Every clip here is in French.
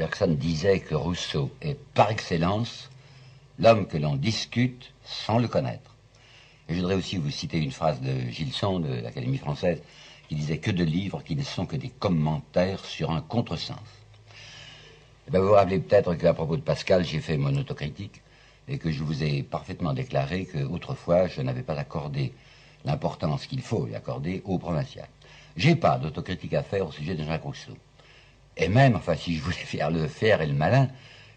Bergson disait que Rousseau est par excellence l'homme que l'on discute sans le connaître. Et je voudrais aussi vous citer une phrase de Gilson de l'Académie française qui disait que de livres qui ne sont que des commentaires sur un contresens. Eh bien, vous vous rappelez peut-être qu'à propos de Pascal, j'ai fait mon autocritique et que je vous ai parfaitement déclaré qu'autrefois, je n'avais pas accordé l'importance qu'il faut y accorder au provincial. J'ai pas d'autocritique à faire au sujet de Jacques Rousseau. Et même, enfin, si je voulais faire le faire et le malin,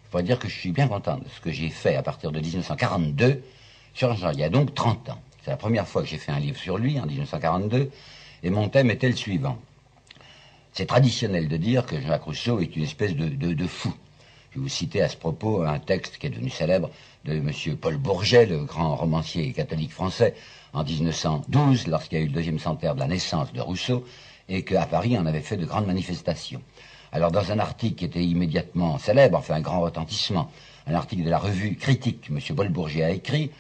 je pourrais dire que je suis bien content de ce que j'ai fait à partir de 1942 sur Jean. Il y a donc 30 ans. C'est la première fois que j'ai fait un livre sur lui, en 1942, et mon thème était le suivant. C'est traditionnel de dire que Jacques Rousseau est une espèce de, de fou. Je vais vous citer à ce propos un texte qui est devenu célèbre de M. Paul Bourget, le grand romancier catholique français, en 1912, lorsqu'il y a eu le deuxième centenaire de la naissance de Rousseau, et qu'à Paris, on avait fait de grandes manifestations. Alors, dans un article qui était immédiatement célèbre, enfin un grand retentissement, un article de la revue Critique, M. Paul Bourget a écrit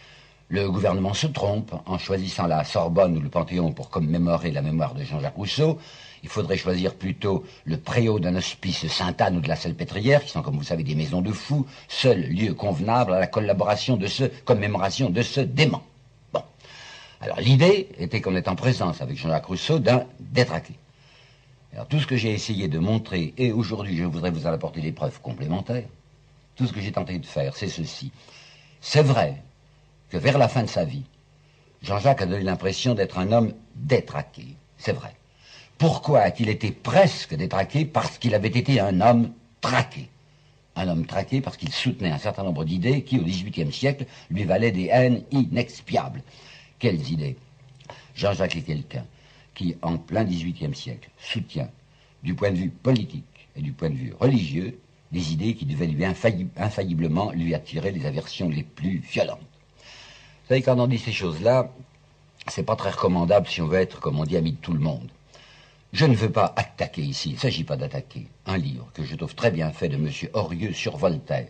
Le gouvernement se trompe en choisissant la Sorbonne ou le Panthéon pour commémorer la mémoire de Jean-Jacques Rousseau. Il faudrait choisir plutôt le préau d'un hospice Sainte-Anne ou de la Salpêtrière, qui sont, comme vous savez, des maisons de fous, seul lieu convenable à la collaboration de ce, commémoration de ce dément. Bon. Alors, l'idée était qu'on est en présence avec Jean-Jacques Rousseau d'un détraqué. Tout ce que j'ai essayé de montrer, et aujourd'hui je voudrais vous en apporter des preuves complémentaires, tout ce que j'ai tenté de faire, c'est ceci. C'est vrai que vers la fin de sa vie, Jean-Jacques a donné l'impression d'être un homme détraqué. C'est vrai. Pourquoi a-t-il été presque détraqué? Parce qu'il avait été un homme traqué. Un homme traqué parce qu'il soutenait un certain nombre d'idées qui, au XVIIIe siècle, lui valaient des haines inexpiables. Quelles idées? Jean-Jacques est quelqu'un qui, en plein XVIIIe siècle, soutient, du point de vue politique et du point de vue religieux, des idées qui devaient lui infailliblement lui attirer les aversions les plus violentes. Vous savez, quand on dit ces choses-là, c'est pas très recommandable si on veut être, comme on dit, ami de tout le monde. Je ne veux pas attaquer ici, il ne s'agit pas d'attaquer, un livre que je trouve très bien fait de M. Horieux sur Voltaire.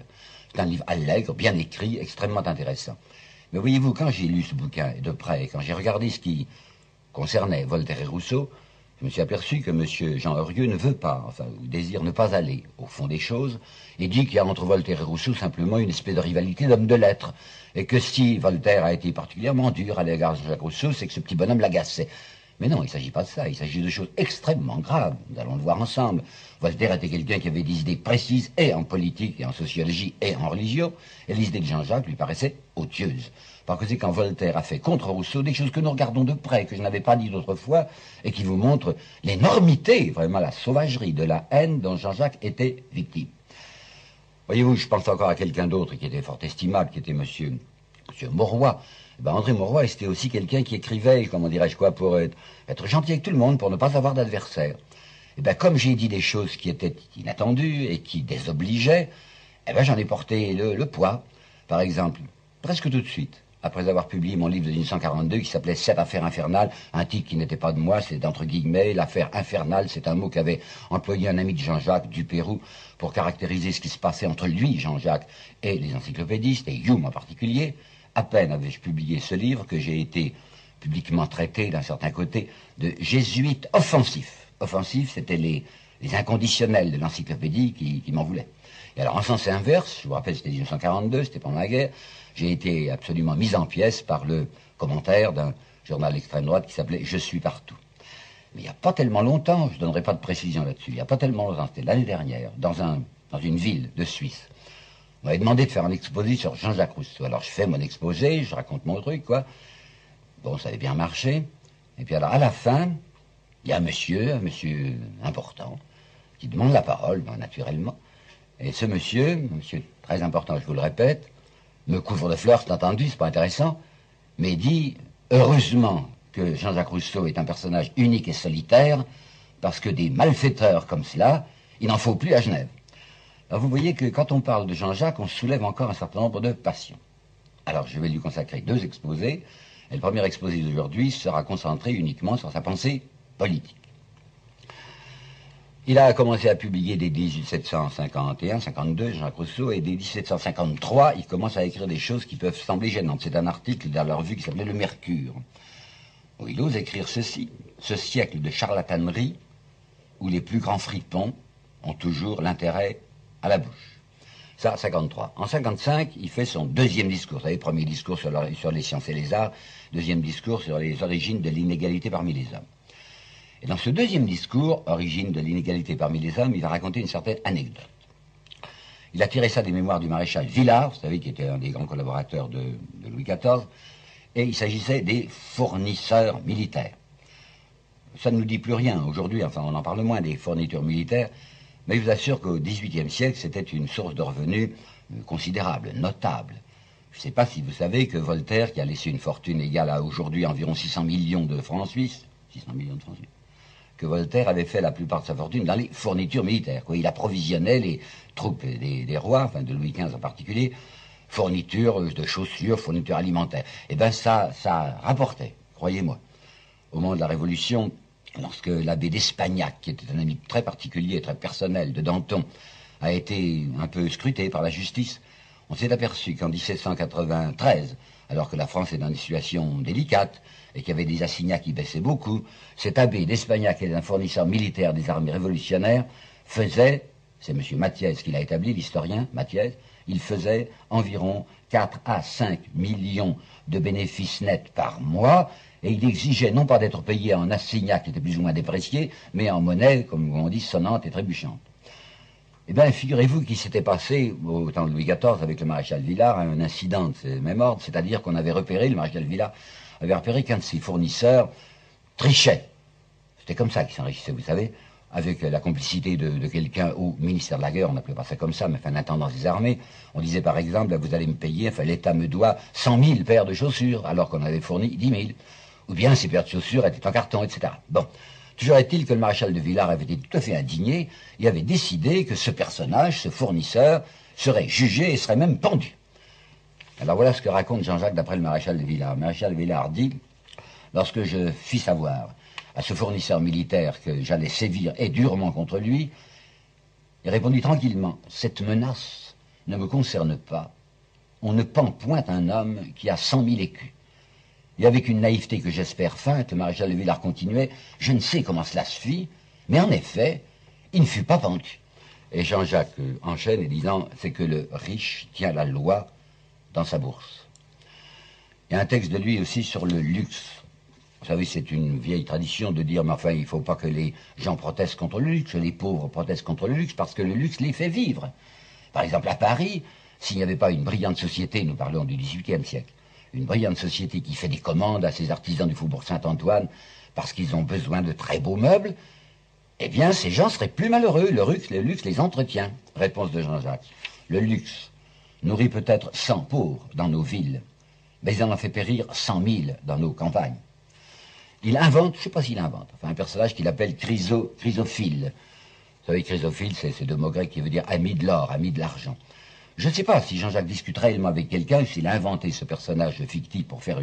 C'est un livre allègre, bien écrit, extrêmement intéressant. Mais voyez-vous, quand j'ai lu ce bouquin de près, quand j'ai regardé ce qui concernait Voltaire et Rousseau, je me suis aperçu que M. Jean Horieux ne veut pas, enfin, ou désire ne pas aller au fond des choses, et dit qu'il y a entre Voltaire et Rousseau simplement une espèce de rivalité d'hommes de lettres, et que si Voltaire a été particulièrement dur à l'égard de Jacques Rousseau, c'est que ce petit bonhomme l'agaçait. Mais non, il ne s'agit pas de ça, il s'agit de choses extrêmement graves. Nous allons le voir ensemble. Voltaire était quelqu'un qui avait des idées précises, et en politique, et en sociologie, et en religion, et les idées de Jean-Jacques lui paraissaient odieuses. Parce que c'est quand Voltaire a fait contre Rousseau des choses que nous regardons de près, que je n'avais pas dit d'autre fois, et qui vous montrent l'énormité, vraiment la sauvagerie de la haine dont Jean-Jacques était victime. Voyez-vous, je pense encore à quelqu'un d'autre qui était fort estimable, qui était monsieur, monsieur Mauroy, ben, André Mauroy, c'était aussi quelqu'un qui écrivait, comment dirais-je quoi, pour être, gentil avec tout le monde, pour ne pas avoir d'adversaire. Et ben, comme j'ai dit des choses qui étaient inattendues et qui désobligeaient, eh ben, j'en ai porté le, poids. Par exemple, presque tout de suite, après avoir publié mon livre de 1942 qui s'appelait Cette affaire infernale, un titre qui n'était pas de moi, c'est d'entre guillemets, l'affaire infernale, c'est un mot qu'avait employé un ami de Jean-Jacques du Pérou pour caractériser ce qui se passait entre lui, Jean-Jacques, et les encyclopédistes, et Hume en particulier. À peine avais-je publié ce livre que j'ai été publiquement traité d'un certain côté de jésuite offensif. Offensif, c'était les, inconditionnels de l'encyclopédie qui, m'en voulaient. Et alors, en sens inverse, je vous rappelle, c'était 1942, c'était pendant la guerre, j'ai été absolument mis en pièces par le commentaire d'un journal d'extrême droite qui s'appelait Je suis partout. Mais il n'y a pas tellement longtemps, je ne donnerai pas de précision là-dessus, il n'y a pas tellement longtemps, c'était l'année dernière, dans, un, dans une ville de Suisse, on m'avait demandé de faire un exposé sur Jean-Jacques Rousseau. Alors je fais mon exposé, je raconte mon truc, quoi. Bon, ça avait bien marché. Et puis alors, à la fin, il y a un monsieur, un monsieur important, qui demande la parole, ben, naturellement. Et ce monsieur, monsieur très important, je vous le répète, me couvre de fleurs, c'est entendu, c'est pas intéressant, mais dit, heureusement que Jean-Jacques Rousseau est un personnage unique et solitaire, parce que des malfaiteurs comme cela, il n'en faut plus à Genève. Alors vous voyez que quand on parle de Jean-Jacques, on soulève encore un certain nombre de passions. Alors je vais lui consacrer deux exposés. Et le premier exposé d'aujourd'hui sera concentré uniquement sur sa pensée politique. Il a commencé à publier dès 1751-52, Jean Rousseau, et dès 1753, il commence à écrire des choses qui peuvent sembler gênantes. C'est un article dans la revue qui s'appelait Le Mercure, où il ose écrire ceci. Ce siècle de charlatanerie, où les plus grands fripons ont toujours l'intérêt à la bouche. Ça, 53. En 55, il fait son deuxième discours. Vous savez, premier discours sur les sciences et les arts, deuxième discours sur les origines de l'inégalité parmi les hommes. Et dans ce deuxième discours, Origine de l'inégalité parmi les hommes, il va raconter une certaine anecdote. Il a tiré ça des mémoires du maréchal Villard, vous savez, qui était un des grands collaborateurs de, Louis XIV, et il s'agissait des fournisseurs militaires. Ça ne nous dit plus rien aujourd'hui, enfin on en parle moins des fournitures militaires, mais je vous assure qu'au XVIIIe siècle, c'était une source de revenus considérable, notable. Je ne sais pas si vous savez que Voltaire, qui a laissé une fortune égale à aujourd'hui environ 600 millions de francs suisses, 600 millions de francs suisses, Voltaire avait fait la plupart de sa fortune dans les fournitures militaires. Quoi. Il approvisionnait les troupes des, rois, enfin de Louis XV en particulier, fournitures de chaussures, fournitures alimentaires. Et eh bien ça, ça rapportait, croyez-moi. Au moment de la Révolution, lorsque l'abbé d'Espagnac, qui était un ami très particulier, très personnel de Danton, a été un peu scruté par la justice, on s'est aperçu qu'en 1793, alors que la France est dans une situation délicate, et qu'il y avait des assignats qui baissaient beaucoup, cet abbé d'Espagnac, qui est un fournisseur militaire des armées révolutionnaires, faisait, c'est M. Mathiez qui l'a établi, l'historien Mathiez, il faisait environ 4 à 5 millions de bénéfices nets par mois, et il exigeait non pas d'être payé en assignats qui étaient plus ou moins dépréciés, mais en monnaie, comme on dit, sonnante et trébuchante. Eh bien, figurez-vous qu'il s'était passé, au temps de Louis XIV, avec le maréchal Villard, un incident de ce même ordre, c'est-à-dire qu'on avait repéré, le maréchal Villard avait repéré qu'un de ses fournisseurs trichait. C'était comme ça qu'il s'enrichissait, vous savez, avec la complicité de, quelqu'un au ministère de la Guerre, on n'appelait pas ça comme ça, mais enfin, un intendant des armées. On disait par exemple, vous allez me payer, enfin, l'État me doit 100 000 paires de chaussures, alors qu'on avait fourni 10 000. Ou bien ces paires de chaussures étaient en carton, etc. Bon. Toujours est-il que le maréchal de Villars avait été tout à fait indigné et avait décidé que ce personnage, ce fournisseur, serait jugé et serait même pendu. Alors voilà ce que raconte Jean-Jacques d'après le maréchal de Villars. Le maréchal de Villars dit Lorsque je fis savoir à ce fournisseur militaire que j'allais sévir et durement contre lui, il répondit tranquillement Cette menace ne me concerne pas. On ne pend point un homme qui a cent mille écus. Et avec une naïveté que j'espère feinte, maréchal de Villars continuait Je ne sais comment cela se fit, mais en effet, il ne fut pas pendu. Et Jean-Jacques enchaîne en disant C'est que le riche tient la loi dans sa bourse. Il y a un texte de lui aussi sur le luxe. Vous savez, c'est une vieille tradition de dire, mais enfin, il ne faut pas que les gens protestent contre le luxe, les pauvres protestent contre le luxe, parce que le luxe les fait vivre. Par exemple, à Paris, s'il n'y avait pas une brillante société, nous parlons du XVIIIe siècle, une brillante société qui fait des commandes à ses artisans du Faubourg Saint-Antoine parce qu'ils ont besoin de très beaux meubles, eh bien, ces gens seraient plus malheureux. Le luxe, le luxe les entretient. Réponse de Jean-Jacques. Le luxe nourrit peut-être 100 pauvres dans nos villes, mais il en fait périr cent mille dans nos campagnes. Il invente, je ne sais pas s'il invente, un personnage qu'il appelle Chryso, Chrysophile. Vous savez, Chrysophile, c'est deux mots grecs qui veut dire ami de l'or, ami de l'argent. Je ne sais pas si Jean-Jacques discute réellement avec quelqu'un, s'il a inventé ce personnage fictif pour faire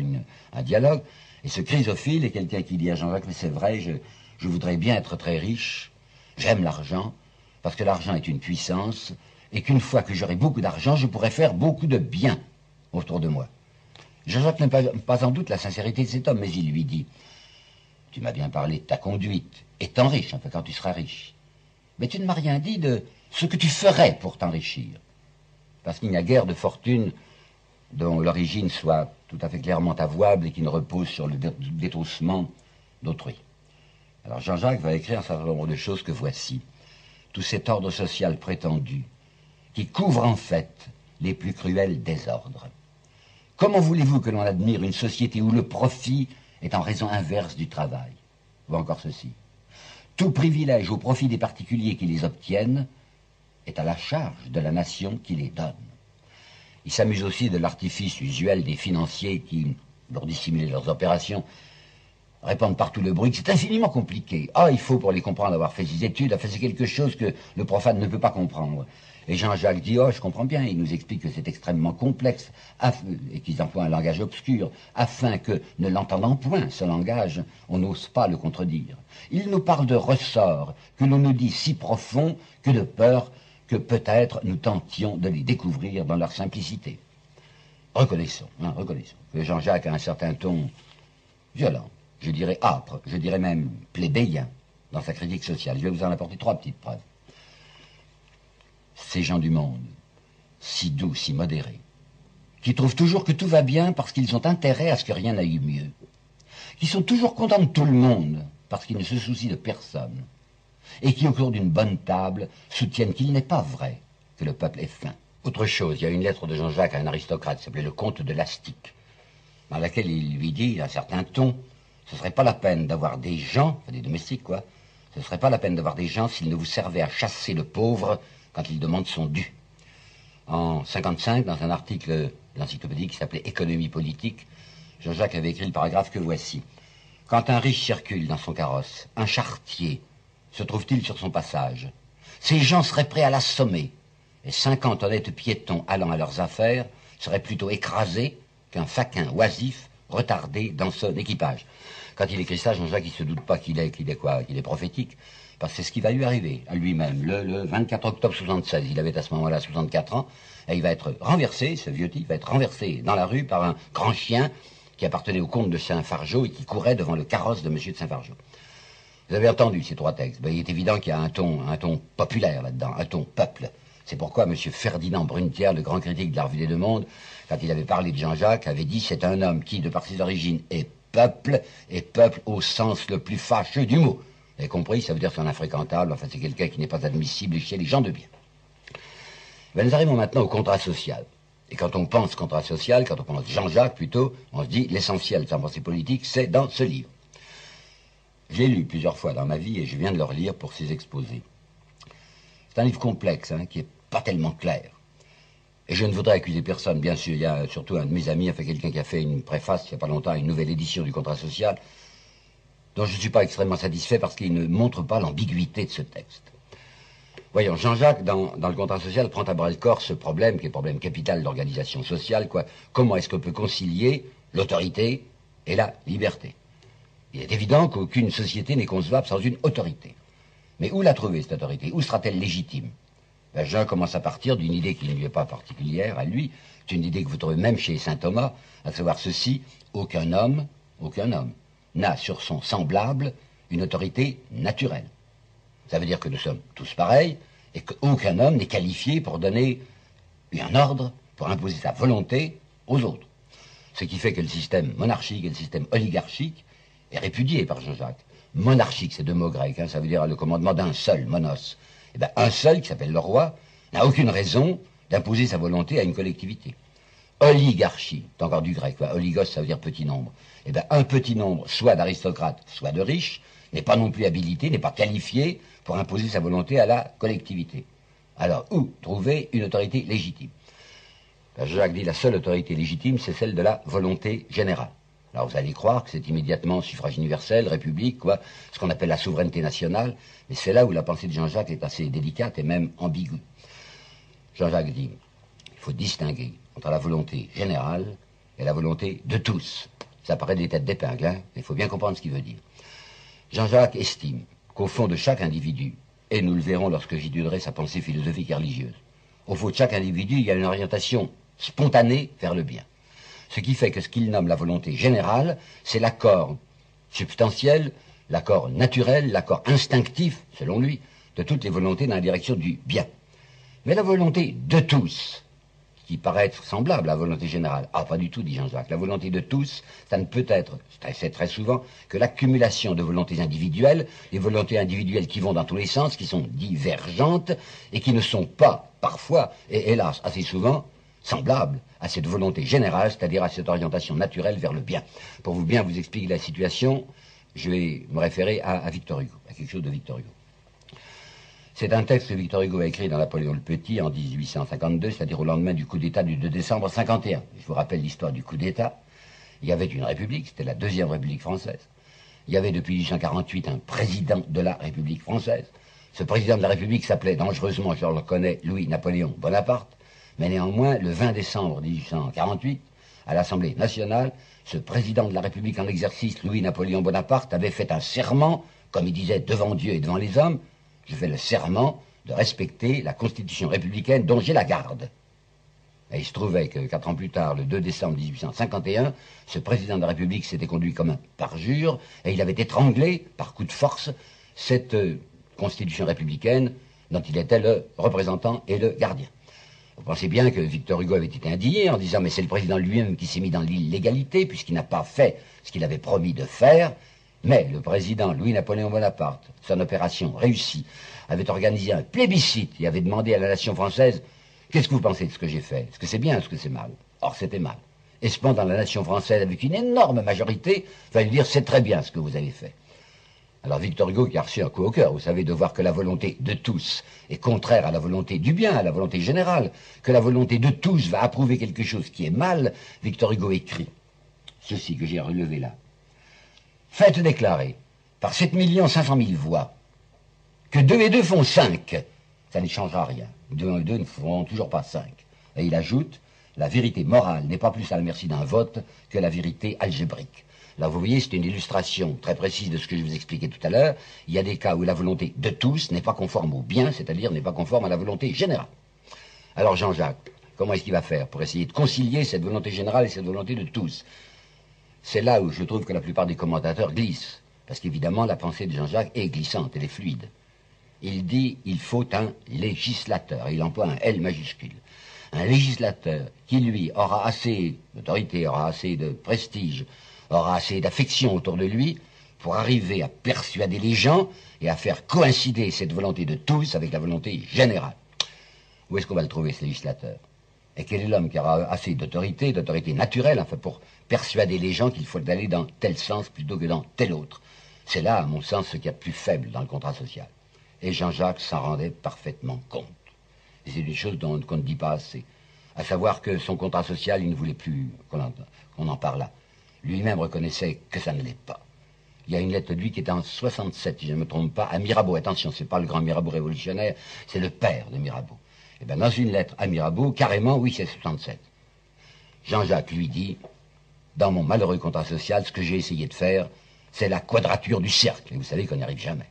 un dialogue. Et ce chrysophile est quelqu'un qui dit à Jean-Jacques, mais c'est vrai, je voudrais bien être très riche, j'aime l'argent, parce que l'argent est une puissance, et qu'une fois que j'aurai beaucoup d'argent, je pourrai faire beaucoup de bien autour de moi. Jean-Jacques n'a pas, en doute la sincérité de cet homme, mais il lui dit Tu m'as bien parlé de ta conduite, étant riche, enfin quand tu seras riche. Mais tu ne m'as rien dit de ce que tu ferais pour t'enrichir. Parce qu'il n'y a guère de fortune dont l'origine soit tout à fait clairement avouable et qui ne repose sur le détroussement d'autrui. Alors Jean-Jacques va écrire un certain nombre de choses que voici. Tout cet ordre social prétendu, qui couvre en fait les plus cruels désordres. Comment voulez-vous que l'on admire une société où le profit est en raison inverse du travail? Ou encore ceci. Tout privilège au profit des particuliers qui les obtiennent est à la charge de la nation qui les donne. Il s'amuse aussi de l'artifice usuel des financiers qui, pour dissimuler leurs opérations, répandent partout le bruit, c'est infiniment compliqué. Ah, il faut pour les comprendre avoir fait ses études, enfin c'est quelque chose que le profane ne peut pas comprendre. Et Jean-Jacques dit, oh, je comprends bien, il nous explique que c'est extrêmement complexe, et qu'ils emploient un langage obscur, afin que, ne l'entendant point, ce langage, on n'ose pas le contredire. Il nous parle de ressorts que l'on nous dit si profonds que de peur que peut-être nous tentions de les découvrir dans leur simplicité. Reconnaissons, hein, reconnaissons que Jean-Jacques a un certain ton violent, je dirais âpre, je dirais même plébéien dans sa critique sociale. Je vais vous en apporter trois petites preuves. ces gens du monde, si doux, si modérés, qui trouvent toujours que tout va bien parce qu'ils ont intérêt à ce que rien n'aille mieux, qui sont toujours contents de tout le monde parce qu'ils ne se soucient de personne, et qui, au cours d'une bonne table, soutiennent qu'il n'est pas vrai que le peuple ait faim. Autre chose, il y a une lettre de Jean-Jacques à un aristocrate s'appelait le comte de Lastic, dans laquelle il lui dit, d'un certain ton, ce serait pas la peine d'avoir des gens, des domestiques quoi, ce serait pas la peine d'avoir des gens s'ils ne vous servaient à chasser le pauvre quand il demande son dû. En 55, dans un article de l'encyclopédie qui s'appelait Économie politique, Jean-Jacques avait écrit le paragraphe que voici. Quand un riche circule dans son carrosse, un chartier se trouve-t-il sur son passage? Ces gens seraient prêts à l'assommer, et cinquante honnêtes piétons allant à leurs affaires seraient plutôt écrasés qu'un faquin oisif retardé dans son équipage. Quand il écrit ça, Jean-Jacques, il se doute pas qu'il est, qu'il est quoi Qu'il est prophétique. Parce que c'est ce qui va lui arriver à lui-même. Le, 24 octobre 76, il avait à ce moment-là 64 ans, et il va être renversé, ce vieux type va être renversé dans la rue par un grand chien qui appartenait au comte de Saint-Fargeau et qui courait devant le carrosse de monsieur de Saint-Fargeau. Vous avez entendu ces trois textes. Ben, il est évident qu'il y a un ton, un ton populaire là-dedans, un ton peuple. C'est pourquoi M. Ferdinand Brunetière, le grand critique de la Revue des Deux Mondes, quand il avait parlé de Jean-Jacques, avait dit c'est un homme qui, de par ses origines, est peuple, et peuple au sens le plus fâcheux du mot. Vous avez compris, ça veut dire c'est un infréquentable, enfin c'est quelqu'un qui n'est pas admissible chez les gens de bien. Ben, nous arrivons maintenant au contrat social. Et quand on pense contrat social, quand on pense Jean-Jacques plutôt, on se dit l'essentiel de sa pensée politique, c'est dans ce livre. J'ai lu plusieurs fois dans ma vie et je viens de le relire pour ces exposés. C'est un livre complexe, hein, qui n'est pas tellement clair. Et je ne voudrais accuser personne, bien sûr. Il y a surtout un de mes amis, enfin quelqu'un qui a fait une préface il n'y a pas longtemps, une nouvelle édition du contrat social, dont je ne suis pas extrêmement satisfait parce qu'il ne montre pas l'ambiguïté de ce texte. Voyons, Jean-Jacques, dans, le contrat social, prend à bras le corps ce problème, qui est le problème capital d'organisation sociale, quoi. Comment est-ce qu'on peut concilier l'autorité et la liberté? Il est évident qu'aucune société n'est concevable sans une autorité. Mais où la trouver, cette autorité? Où sera-t-elle légitime? Ben, Jean commence à partir d'une idée qui ne lui est pas particulière à lui, c'est une idée que vous trouvez même chez saint Thomas, à savoir ceci, aucun homme, aucun homme, n'a sur son semblable une autorité naturelle. Ça veut dire que nous sommes tous pareils et qu'aucun homme n'est qualifié pour donner un ordre, pour imposer sa volonté aux autres. Ce qui fait que le système monarchique et le système oligarchique est répudié par Jean-Jacques. Monarchique, c'est deux mots grecs, hein, ça veut dire le commandement d'un seul, monos. Eh bien, un seul, qui s'appelle le roi, n'a aucune raison d'imposer sa volonté à une collectivité. Oligarchie, c'est encore du grec, oligos, ça veut dire petit nombre. Eh bien, un petit nombre, soit d'aristocrates, soit de riches, n'est pas non plus habilité, n'est pas qualifié pour imposer sa volonté à la collectivité. Alors, où trouver une autorité légitime? Ben, Jacques dit la seule autorité légitime, c'est celle de la volonté générale. Alors vous allez croire que c'est immédiatement suffrage universel, république, quoi, ce qu'on appelle la souveraineté nationale, mais c'est là où la pensée de Jean-Jacques est assez délicate et même ambiguë. Jean-Jacques dit, il faut distinguer entre la volonté générale et la volonté de tous. Ça paraît des têtes d'épingle, hein, mais il faut bien comprendre ce qu'il veut dire. Jean-Jacques estime qu'au fond de chaque individu, et nous le verrons lorsque j'étudierai sa pensée philosophique et religieuse, au fond de chaque individu, il y a une orientation spontanée vers le bien. Ce qui fait que ce qu'il nomme la volonté générale, c'est l'accord substantiel, l'accord naturel, l'accord instinctif, selon lui, de toutes les volontés dans la direction du bien. Mais la volonté de tous, qui paraît être semblable à la volonté générale. Ah, pas du tout, dit Jean-Jacques. La volonté de tous, ça ne peut être, c'est très souvent, que l'accumulation de volontés individuelles, des volontés individuelles qui vont dans tous les sens, qui sont divergentes, et qui ne sont pas, parfois, et hélas, assez souvent, semblables à cette volonté générale, c'est-à-dire à cette orientation naturelle vers le bien. Pour vous bien vous expliquer la situation, je vais me référer à, à Victor Hugo, à quelque chose de Victor Hugo. C'est un texte que Victor Hugo a écrit dans Napoléon le Petit en 1852, c'est-à-dire au lendemain du coup d'État du 2 décembre 51. Je vous rappelle l'histoire du coup d'État. Il y avait une république, c'était la deuxième république française. Il y avait depuis 1848 un président de la République française. Ce président de la République s'appelait dangereusement, je le reconnais, Louis-Napoléon Bonaparte. Mais néanmoins, le 20 décembre 1848, à l'Assemblée nationale, ce président de la République en exercice, Louis-Napoléon Bonaparte, avait fait un serment, comme il disait, devant Dieu et devant les hommes, je fais le serment de respecter la Constitution républicaine dont j'ai la garde. Et il se trouvait que quatre ans plus tard, le 2 décembre 1851, ce président de la République s'était conduit comme un parjure et il avait étranglé, par coup de force, cette euh, Constitution républicaine dont il était le représentant et le gardien. Vous pensez bien que Victor Hugo avait été indigné en disant mais c'est le président lui-même qui s'est mis dans l'illégalité puisqu'il n'a pas fait ce qu'il avait promis de faire. Mais le président Louis-Napoléon Bonaparte, son opération réussie, avait organisé un plébiscite et avait demandé à la nation française Qu'est-ce que vous pensez de ce que j'ai fait? Est-ce que c'est bien, est-ce que c'est mal? Or, c'était mal. Et cependant, la nation française, avec une énorme majorité, va lui dire c'est très bien ce que vous avez fait. Alors Victor Hugo qui a reçu un coup au cœur, vous savez, de voir que la volonté de tous est contraire à la volonté du bien, à la volonté générale, que la volonté de tous va approuver quelque chose qui est mal, Victor Hugo écrit ceci que j'ai relevé là. Faites déclarer par 7 500 000 voix que 2 et 2 font 5, ça ne changera rien. 2 et 2 ne feront toujours pas 5. Et il ajoute, la vérité morale n'est pas plus à la merci d'un vote que la vérité algébrique. Là, vous voyez, c'est une illustration très précise de ce que je vous expliquais tout à l'heure. Il y a des cas où la volonté de tous n'est pas conforme au bien, c'est-à-dire n'est pas conforme à la volonté générale. Alors Jean-Jacques, comment est-ce qu'il va faire pour essayer de concilier cette volonté générale et cette volonté de tous? C'est là où je trouve que la plupart des commentateurs glissent. Parce qu'évidemment, la pensée de Jean-Jacques est glissante, elle est fluide. Il dit il faut un législateur. Il emploie un L majuscule. Un législateur qui, lui, aura assez d'autorité, aura assez de prestige, aura assez d'affection autour de lui pour arriver à persuader les gens et à faire coïncider cette volonté de tous avec la volonté générale. Où est-ce qu'on va le trouver, ce législateur? Et quel est l'homme qui aura assez d'autorité, d'autorité naturelle, enfin, pour persuader les gens qu'il faut aller dans tel sens plutôt que dans tel autre? C'est là, à mon sens, ce qu'il y a de plus faible dans le contrat social. Et Jean-Jacques s'en rendait parfaitement compte. C'est des choses dont on ne dit pas assez. À savoir que son contrat social, il ne voulait plus qu'on en, qu en parlât lui-même reconnaissait que ça ne l'est pas. Il y a une lettre de lui qui est en 67, si je ne me trompe pas, à Mirabeau. Attention, c'est pas le grand Mirabeau révolutionnaire, c'est le père de Mirabeau. Et eh bien, dans une lettre à Mirabeau, carrément, oui, c'est 67. Jean-Jacques lui dit, dans mon malheureux contrat social, ce que j'ai essayé de faire, c'est la quadrature du cercle. Et vous savez qu'on n'y arrive jamais.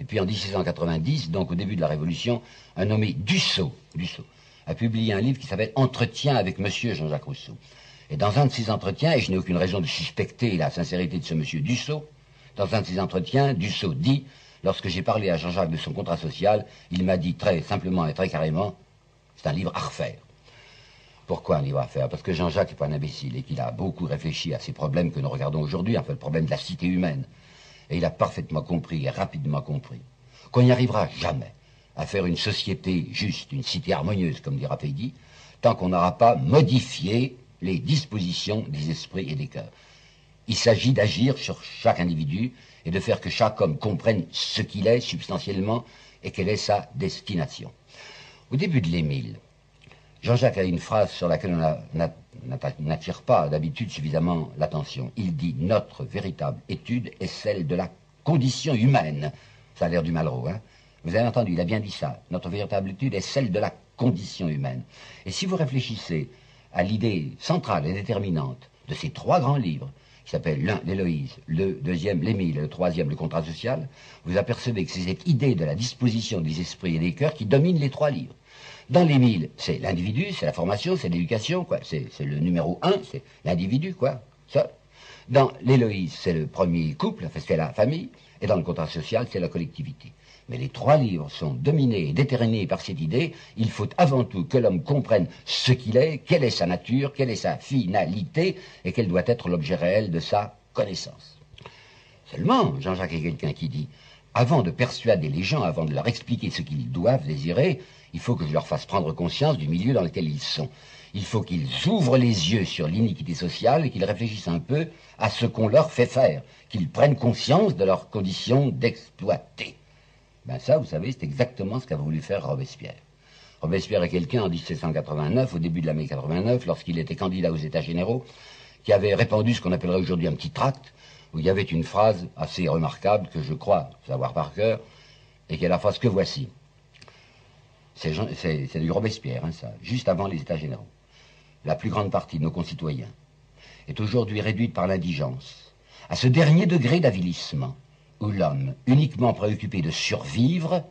Et puis en 1690, donc au début de la Révolution, un nommé Dussault, Dussault a publié un livre qui s'appelle Entretien avec Monsieur Jean-Jacques Rousseau. Et dans un de ces entretiens, et je n'ai aucune raison de suspecter la sincérité de ce monsieur Dussault, dans un de ces entretiens, Dussault dit, lorsque j'ai parlé à Jean-Jacques de son contrat social, il m'a dit très simplement et très carrément, c'est un livre à refaire. Pourquoi un livre à refaire? Parce que Jean-Jacques n'est pas un imbécile et qu'il a beaucoup réfléchi à ces problèmes que nous regardons aujourd'hui, enfin le problème de la cité humaine. Et il a parfaitement compris et rapidement compris qu'on n'y arrivera jamais à faire une société juste, une cité harmonieuse, comme dira Peggy, tant qu'on n'aura pas modifié les dispositions des esprits et des cœurs. Il s'agit d'agir sur chaque individu et de faire que chaque homme comprenne ce qu'il est substantiellement et quelle est sa destination. Au début de l'Émile, Jean-Jacques a une phrase sur laquelle on n'attire pas d'habitude suffisamment l'attention. Il dit Notre véritable étude est celle de la condition humaine. Ça a l'air du Malraux, hein Vous avez entendu, il a bien dit ça. Notre véritable étude est celle de la condition humaine. Et si vous réfléchissez à l'idée centrale et déterminante de ces trois grands livres, qui s'appellent l'un l'Héloïse, le deuxième l'Émile et le troisième le contrat social, vous apercevez que c'est cette idée de la disposition des esprits et des cœurs qui domine les trois livres. Dans l'Émile, c'est l'individu, c'est la formation, c'est l'éducation, quoi. C'est, le numéro un, c'est l'individu, quoi. Ça. Dans l'Héloïse, c'est le premier couple, c'est la famille, et dans le contrat social, c'est la collectivité. Mais les trois livres sont dominés et déterminés par cette idée. Il faut avant tout que l'homme comprenne ce qu'il est, quelle est sa nature, quelle est sa finalité, et quel doit être l'objet réel de sa connaissance. Seulement, Jean-Jacques est quelqu'un qui dit, avant de persuader les gens, avant de leur expliquer ce qu'ils doivent désirer, il faut que je leur fasse prendre conscience du milieu dans lequel ils sont. Il faut qu'ils ouvrent les yeux sur l'iniquité sociale et qu'ils réfléchissent un peu à ce qu'on leur fait faire, qu'ils prennent conscience de leurs conditions d'exploiter. Ben ça, vous savez, c'est exactement ce qu'a voulu faire Robespierre. Robespierre est quelqu'un en 1789, au début de l'année 89, lorsqu'il était candidat aux États généraux, qui avait répandu ce qu'on appellerait aujourd'hui un petit tract, où il y avait une phrase assez remarquable que je crois savoir par cœur, et qui est la phrase que voici? C'est du Robespierre, hein, ça, juste avant les États généraux. La plus grande partie de nos concitoyens est aujourd'hui réduite par l'indigence à ce dernier degré d'avilissement où l'homme, uniquement préoccupé de survivre,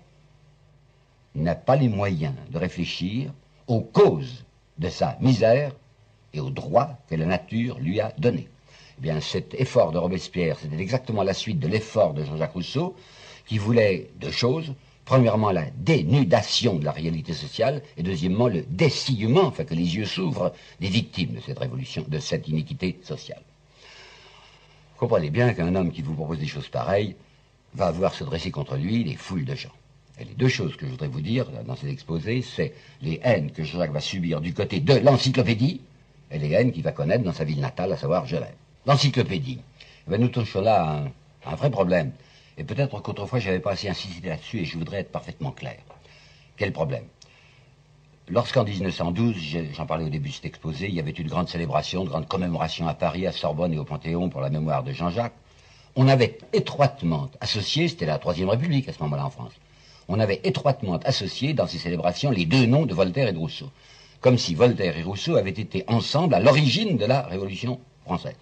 n'a pas les moyens de réfléchir aux causes de sa misère et aux droits que la nature lui a donnés. Eh bien, cet effort de Robespierre, c'était exactement la suite de l'effort de Jean-Jacques Rousseau, qui voulait deux choses, Premièrement, la dénudation de la réalité sociale, et deuxièmement, le dessillement, enfin que les yeux s'ouvrent, des victimes de cette révolution, de cette iniquité sociale. Comprenez bien qu'un homme qui vous propose des choses pareilles va avoir se dresser contre lui des foules de gens. Et les deux choses que je voudrais vous dire dans cet exposé, c'est les haines que Jacques va subir du côté de l'encyclopédie et les haines qu'il va connaître dans sa ville natale, à savoir Genève. L'encyclopédie. Eh nous touchons là à un, vrai problème. Et peut-être qu'autrefois, je n'avais pas assez insisté là-dessus et je voudrais être parfaitement clair. Quel problème? Lorsqu'en 1912, j'en parlais au début de cet exposé, il y avait une grande célébration, une grande commémoration à Paris, à Sorbonne et au Panthéon pour la mémoire de Jean-Jacques, on avait étroitement associé, c'était la Troisième République à ce moment-là en France, on avait étroitement associé dans ces célébrations les deux noms de Voltaire et de Rousseau, comme si Voltaire et Rousseau avaient été ensemble à l'origine de la Révolution française.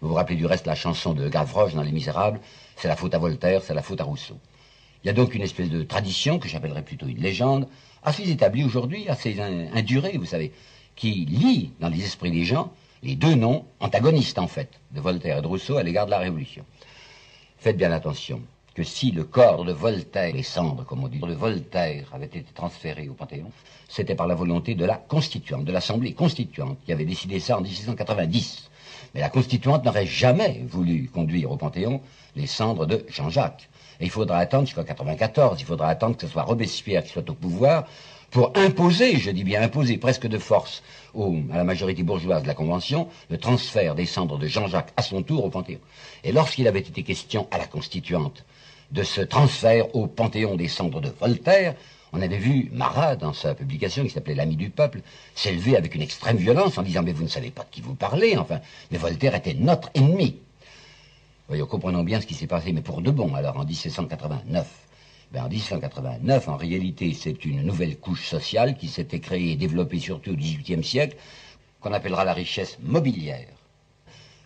Vous vous rappelez du reste la chanson de Gavroche dans Les Misérables, c'est la faute à Voltaire, c'est la faute à Rousseau. Il y a donc une espèce de tradition, que j'appellerais plutôt une légende, assez établie aujourd'hui, assez indurée, vous savez, qui lie dans les esprits des gens les deux noms antagonistes, en fait, de Voltaire et de Rousseau à l'égard de la Révolution. Faites bien attention que si le corps de Voltaire, les cendres, comme on dit, de Voltaire avait été transféré au Panthéon, c'était par la volonté de la constituante, de l'Assemblée constituante, qui avait décidé ça en 1690. Mais la constituante n'aurait jamais voulu conduire au Panthéon les cendres de Jean-Jacques. Et il faudra attendre jusqu'en 94, il faudra attendre que ce soit Robespierre qui soit au pouvoir pour imposer, je dis bien imposer presque de force à la majorité bourgeoise de la Convention, le transfert des cendres de Jean-Jacques à son tour au Panthéon. Et lorsqu'il avait été question à la Constituante de ce transfert au Panthéon des cendres de Voltaire, on avait vu Marat, dans sa publication qui s'appelait L'ami du peuple, s'élever avec une extrême violence en disant Mais vous ne savez pas de qui vous parlez, enfin, mais Voltaire était notre ennemi. Voyons, comprenons bien ce qui s'est passé, mais pour de bon, alors, en 1789. Ben, en 1789, en réalité, c'est une nouvelle couche sociale qui s'était créée et développée surtout au XVIIIe siècle, qu'on appellera la richesse mobilière.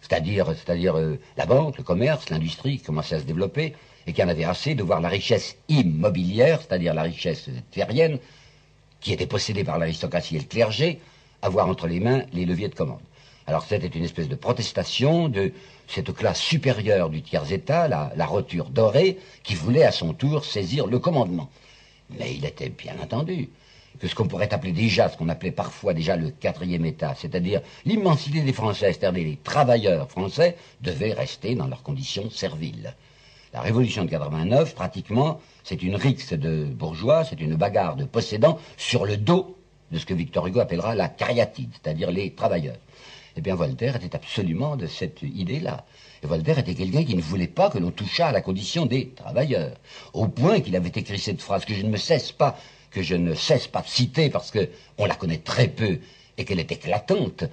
C'est-à-dire, euh, la banque, le commerce, l'industrie qui commençait à se développer et qui en avait assez de voir la richesse immobilière, c'est-à-dire la richesse terrienne, qui était possédée par l'aristocratie et le clergé, avoir entre les mains les leviers de commande. Alors c'était une espèce de protestation de cette classe supérieure du tiers-État, la, la roture dorée, qui voulait à son tour saisir le commandement. Mais il était bien entendu que ce qu'on pourrait appeler déjà, ce qu'on appelait parfois déjà le quatrième État, c'est-à-dire l'immensité des Français, c'est-à-dire les travailleurs français, devaient rester dans leurs conditions serviles. La révolution de 89, pratiquement, c'est une rixe de bourgeois, c'est une bagarre de possédants sur le dos de ce que Victor Hugo appellera la cariatide, c'est-à-dire les travailleurs. Eh bien, Voltaire était absolument de cette idée-là. Et Voltaire était quelqu'un qui ne voulait pas que l'on touchât à la condition des travailleurs. Au point qu'il avait écrit cette phrase que je ne me cesse pas, que je ne cesse pas de citer parce que on la connaît très peu et qu'elle est éclatante.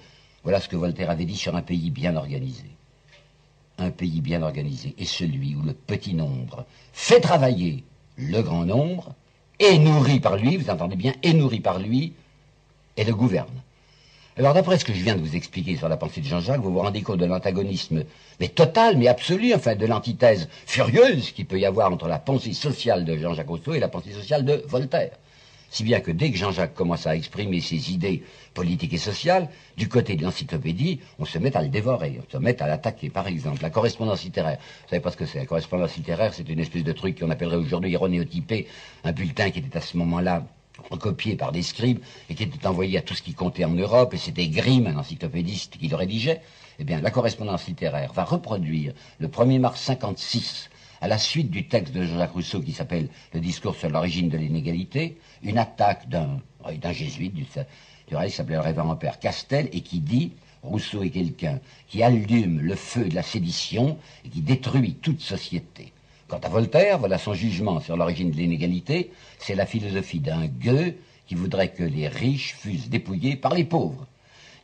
Voilà ce que Voltaire avait dit sur un pays bien organisé. Un pays bien organisé est celui où le petit nombre fait travailler le grand nombre, est nourri par lui, vous entendez bien, est nourri par lui, et le gouverne. Alors d'après ce que je viens de vous expliquer sur la pensée de Jean-Jacques, vous vous rendez compte de l'antagonisme, mais total, mais absolu, enfin de l'antithèse furieuse qu'il peut y avoir entre la pensée sociale de Jean-Jacques Rousseau et la pensée sociale de Voltaire. Si bien que dès que Jean-Jacques commence à exprimer ses idées politiques et sociales, du côté de l'encyclopédie, on se met à le dévorer, on se met à l'attaquer. Par exemple, la correspondance littéraire. Vous savez pas ce que c'est La correspondance littéraire, c'est une espèce de truc qu'on appellerait aujourd'hui ironéotypé, un bulletin qui était à ce moment-là recopié par des scribes et qui était envoyé à tout ce qui comptait en Europe, et c'était Grimm, un encyclopédiste, qui le rédigeait, eh bien, la correspondance littéraire va reproduire le 1er mars 56, à la suite du texte de Jacques Rousseau qui s'appelle Le discours sur l'origine de l'inégalité, une attaque d'un, jésuite du, du qui le révérend père Castel et qui dit Rousseau est quelqu'un qui allume le feu de la sédition et qui détruit toute société. Quant à Voltaire, voilà son jugement sur l'origine de l'inégalité. C'est la philosophie d'un gueux qui voudrait que les riches fussent dépouillés par les pauvres.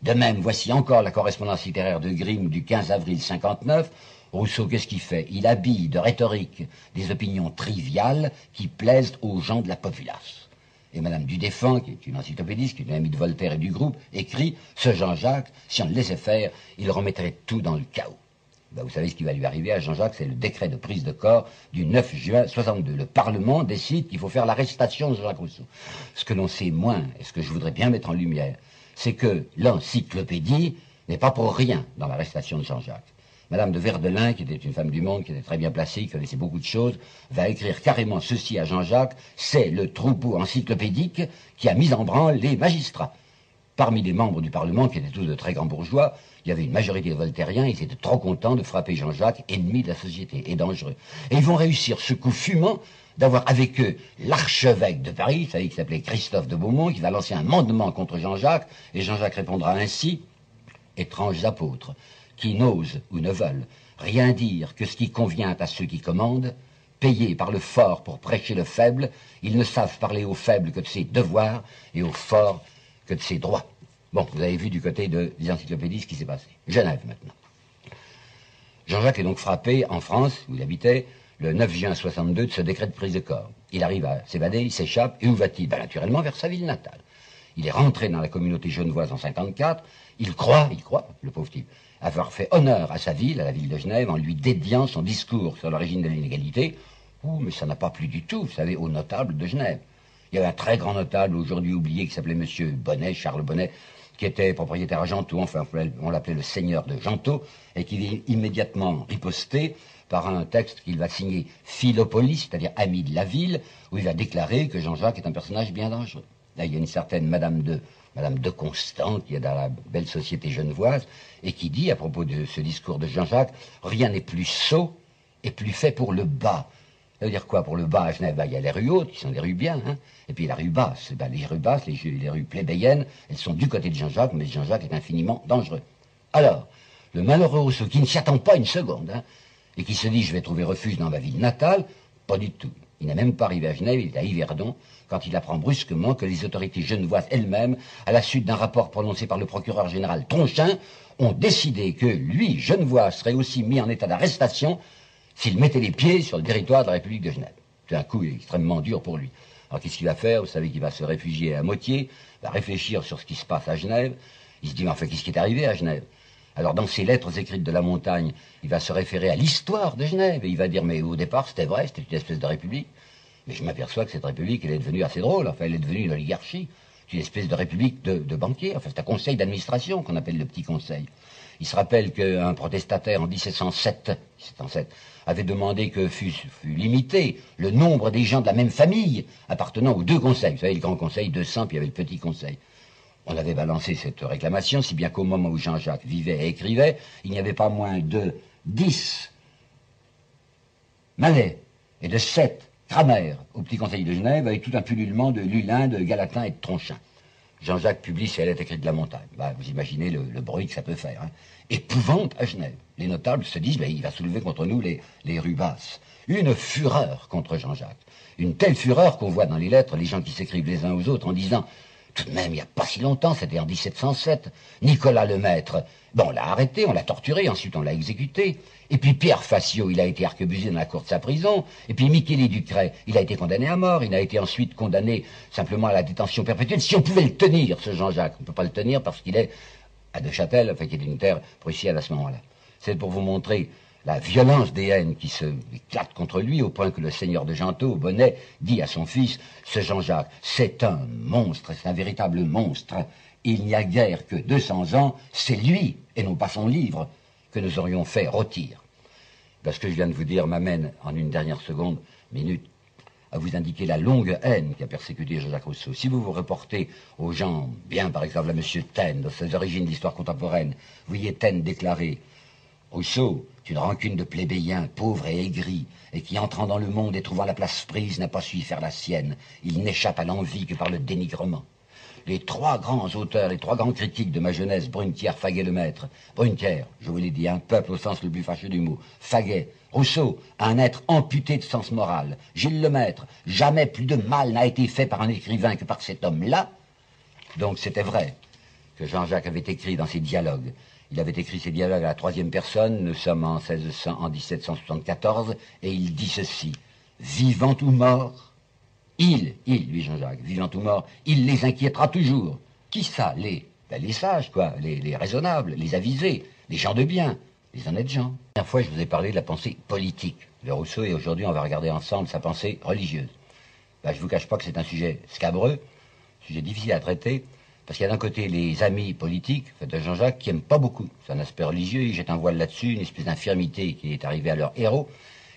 De même, voici encore la correspondance littéraire de Grimm du 15 avril 59. Rousseau, qu'est-ce qu'il fait? Il habille de rhétorique des opinions triviales qui plaisent aux gens de la populace. Et Madame Dudéfend, qui est une encyclopédiste, qui est une amie de Voltaire et du groupe, écrit Ce Jean-Jacques, si on le laissait faire, il remettrait tout dans le chaos. Ben, vous savez ce qui va lui arriver à Jean-Jacques, c'est le décret de prise de corps du 9 juin 62. Le Parlement décide qu'il faut faire l'arrestation de Jean-Jacques Rousseau. Ce que l'on sait moins, et ce que je voudrais bien mettre en lumière, c'est que l'encyclopédie n'est pas pour rien dans l'arrestation de Jean-Jacques. Madame de Verdelin, qui était une femme du monde, qui était très bien placée, qui connaissait beaucoup de choses, va écrire carrément ceci à Jean-Jacques, c'est le troupeau encyclopédique qui a mis en branle les magistrats. Parmi les membres du Parlement, qui étaient tous de très grands bourgeois, il y avait une majorité de voltairiens, ils étaient trop contents de frapper Jean-Jacques, ennemi de la société et dangereux. Et ils vont réussir ce coup fumant d'avoir avec eux l'archevêque de Paris, savez, qui s'appelait Christophe de Beaumont, qui va lancer un mandement contre Jean-Jacques, et Jean-Jacques répondra ainsi, étranges apôtres, qui n'osent ou ne veulent rien dire que ce qui convient à ceux qui commandent, payés par le fort pour prêcher le faible, ils ne savent parler aux faibles que de ses devoirs et aux forts que de ses droits. Bon, vous avez vu du côté de, des encyclopédies ce qui s'est passé. Genève maintenant. Jean-Jacques est donc frappé en France, où il habitait, le 9 juin 62 de ce décret de prise de corps. Il arrive à s'évader, il s'échappe, et où va-t-il? Ben, Naturellement vers sa ville natale. Il est rentré dans la communauté genevoise en 54, il croit, il croit, le pauvre type, avoir fait honneur à sa ville, à la ville de Genève, en lui dédiant son discours sur l'origine de l'inégalité. Ouh, mais ça n'a pas plu du tout, vous savez, aux notables de Genève. Il y avait un très grand notable, aujourd'hui oublié, qui s'appelait Monsieur Bonnet, Charles Bonnet, qui était propriétaire à Gentot, enfin on l'appelait le seigneur de Gentot, et qui vient immédiatement riposter par un texte qu'il va signer Philopolis, c'est-à-dire ami de la ville, où il va déclarer que Jean-Jacques est un personnage bien dangereux. Là, il y a une certaine Madame de, Madame de Constant, qui est dans la belle société genevoise, et qui dit, à propos de ce discours de Jean-Jacques, rien n'est plus sot et plus fait pour le bas. Ça veut dire quoi pour le bas à Genève Il y a les rues hautes, qui sont des rues bien, hein, et puis la rue basse. Ben, les rues basses, les, les rues plébéiennes, elles sont du côté de Jean-Jacques, mais Jean-Jacques est infiniment dangereux. Alors, le malheureux Rousseau, qui ne s'y attend pas une seconde, hein, et qui se dit je vais trouver refuge dans ma ville natale, pas du tout. Il n'est même pas arrivé à Genève, il est à Yverdon, quand il apprend brusquement que les autorités genevoises elles-mêmes, à la suite d'un rapport prononcé par le procureur général Tronchin, ont décidé que lui, Genevois, serait aussi mis en état d'arrestation s'il mettait les pieds sur le territoire de la République de Genève. C'est un coup extrêmement dur pour lui. Alors qu'est-ce qu'il va faire Vous savez qu'il va se réfugier à Motier, va réfléchir sur ce qui se passe à Genève. Il se dit, mais enfin, qu'est-ce qui est arrivé à Genève alors dans ses lettres écrites de la montagne, il va se référer à l'histoire de Genève et il va dire mais au départ c'était vrai, c'était une espèce de république. Mais je m'aperçois que cette république, elle est devenue assez drôle. Enfin, elle est devenue une oligarchie. C'est une espèce de république de, banquiers. Enfin, c'est un conseil d'administration qu'on appelle le petit conseil. Il se rappelle qu'un protestataire en 1707, 1707 avait demandé que fût, fût, limité le nombre des gens de la même famille appartenant aux deux conseils. Vous savez, le grand conseil, 200, puis il y avait le petit conseil. On avait balancé cette réclamation, si bien qu'au moment où Jean-Jacques vivait et écrivait, il n'y avait pas moins de dix Malais et de sept Cramer au Petit Conseil de Genève avec tout un pullulement de Lulin, de Galatin et de Tronchin. Jean-Jacques publie ses lettres écrites de la montagne. Bah, vous imaginez le, bruit que ça peut faire. Hein. Épouvante à Genève. Les notables se disent, bah, il va soulever contre nous les, les rues basses. Une fureur contre Jean-Jacques. Une telle fureur qu'on voit dans les lettres les gens qui s'écrivent les uns aux autres en disant tout de même, il n'y a pas si longtemps, c'était en 1707. Nicolas Lemaître, on l'a arrêté, on l'a torturé, ensuite on l'a exécuté. Et puis Pierre Facio, il a été arquebusé dans la cour de sa prison. Et puis Michele Ducret, il a été condamné à mort. Il a été ensuite condamné simplement à la détention perpétuelle. Si on pouvait le tenir, ce Jean-Jacques, on ne peut pas le tenir parce qu'il est à De Châtel, enfin, qui est une terre prussienne à ce moment-là. C'est pour vous montrer la violence des haines qui se éclatent contre lui, au point que le seigneur de Gentot, Bonnet, dit à son fils, ce Jean-Jacques, c'est un monstre, c'est un véritable monstre. Il n'y a guère que 200 ans, c'est lui, et non pas son livre, que nous aurions fait rôtir. Parce que je viens de vous dire m'amène, en une dernière seconde, minute, à vous indiquer la longue haine qui a persécuté Jean-Jacques Rousseau. Si vous vous reportez aux gens, bien par exemple à M. Taine, dans ses origines d'histoire contemporaine, vous voyez Taine déclarer Rousseau, une rancune de plébéien, pauvre et aigri, et qui, entrant dans le monde et trouvant la place prise, n'a pas su y faire la sienne. Il n'échappe à l'envie que par le dénigrement. Les trois grands auteurs, les trois grands critiques de ma jeunesse, Brunetière, Faguet, Lemaître. Brunetière, je vous l'ai dit, un peuple au sens le plus fâcheux du mot. Faguet, Rousseau, un être amputé de sens moral. Gilles Lemaître, jamais plus de mal n'a été fait par un écrivain que par cet homme-là. Donc c'était vrai que Jean-Jacques avait écrit dans ses dialogues il avait écrit ses dialogues à la troisième personne, nous sommes en, 1600, en 1774, et il dit ceci, vivant ou mort, il, il, lui Jean-Jacques, vivant ou mort, il les inquiétera toujours. Qui ça Les ben, Les sages, quoi, les, les, raisonnables, les avisés, les gens de bien, les honnêtes gens. La dernière fois, je vous ai parlé de la pensée politique de Rousseau, et aujourd'hui, on va regarder ensemble sa pensée religieuse. Ben, je ne vous cache pas que c'est un sujet scabreux, sujet difficile à traiter, Parce qu'il y a d'un côté les amis politiques de Jean-Jacques qui n'aiment pas beaucoup. C'est un aspect religieux, ils jettent un voile là-dessus, une espèce d'infirmité qui est arrivée à leur héros.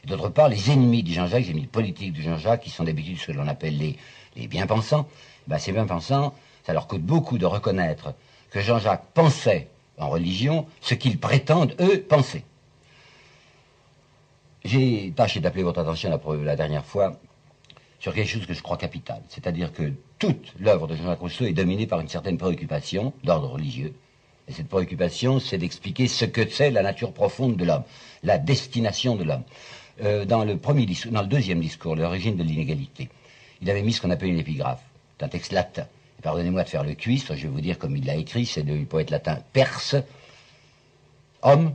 Et d'autre part, les ennemis de Jean-Jacques, les ennemis politiques de Jean-Jacques, qui sont d'habitude ce que l'on appelle les, bien-pensants, ben, ces bien-pensants, ça leur coûte beaucoup de reconnaître que Jean-Jacques pensait en religion ce qu'ils prétendent, eux, penser. J'ai tâché d'appeler votre attention la, la dernière fois sur quelque chose que je crois capital, c'est-à-dire que toute l'œuvre de Jean-Jacques Rousseau est dominée par une certaine préoccupation d'ordre religieux. Et cette préoccupation, c'est d'expliquer ce que c'est la nature profonde de l'homme, la destination de l'homme. Euh, dans, le dans le deuxième discours, l'origine de l'inégalité, il avait mis ce qu'on appelle une épigraphe. C'est un texte latin. Pardonnez-moi de faire le cuistre, je vais vous dire comme il l'a écrit, c'est du poète latin perse. Homme,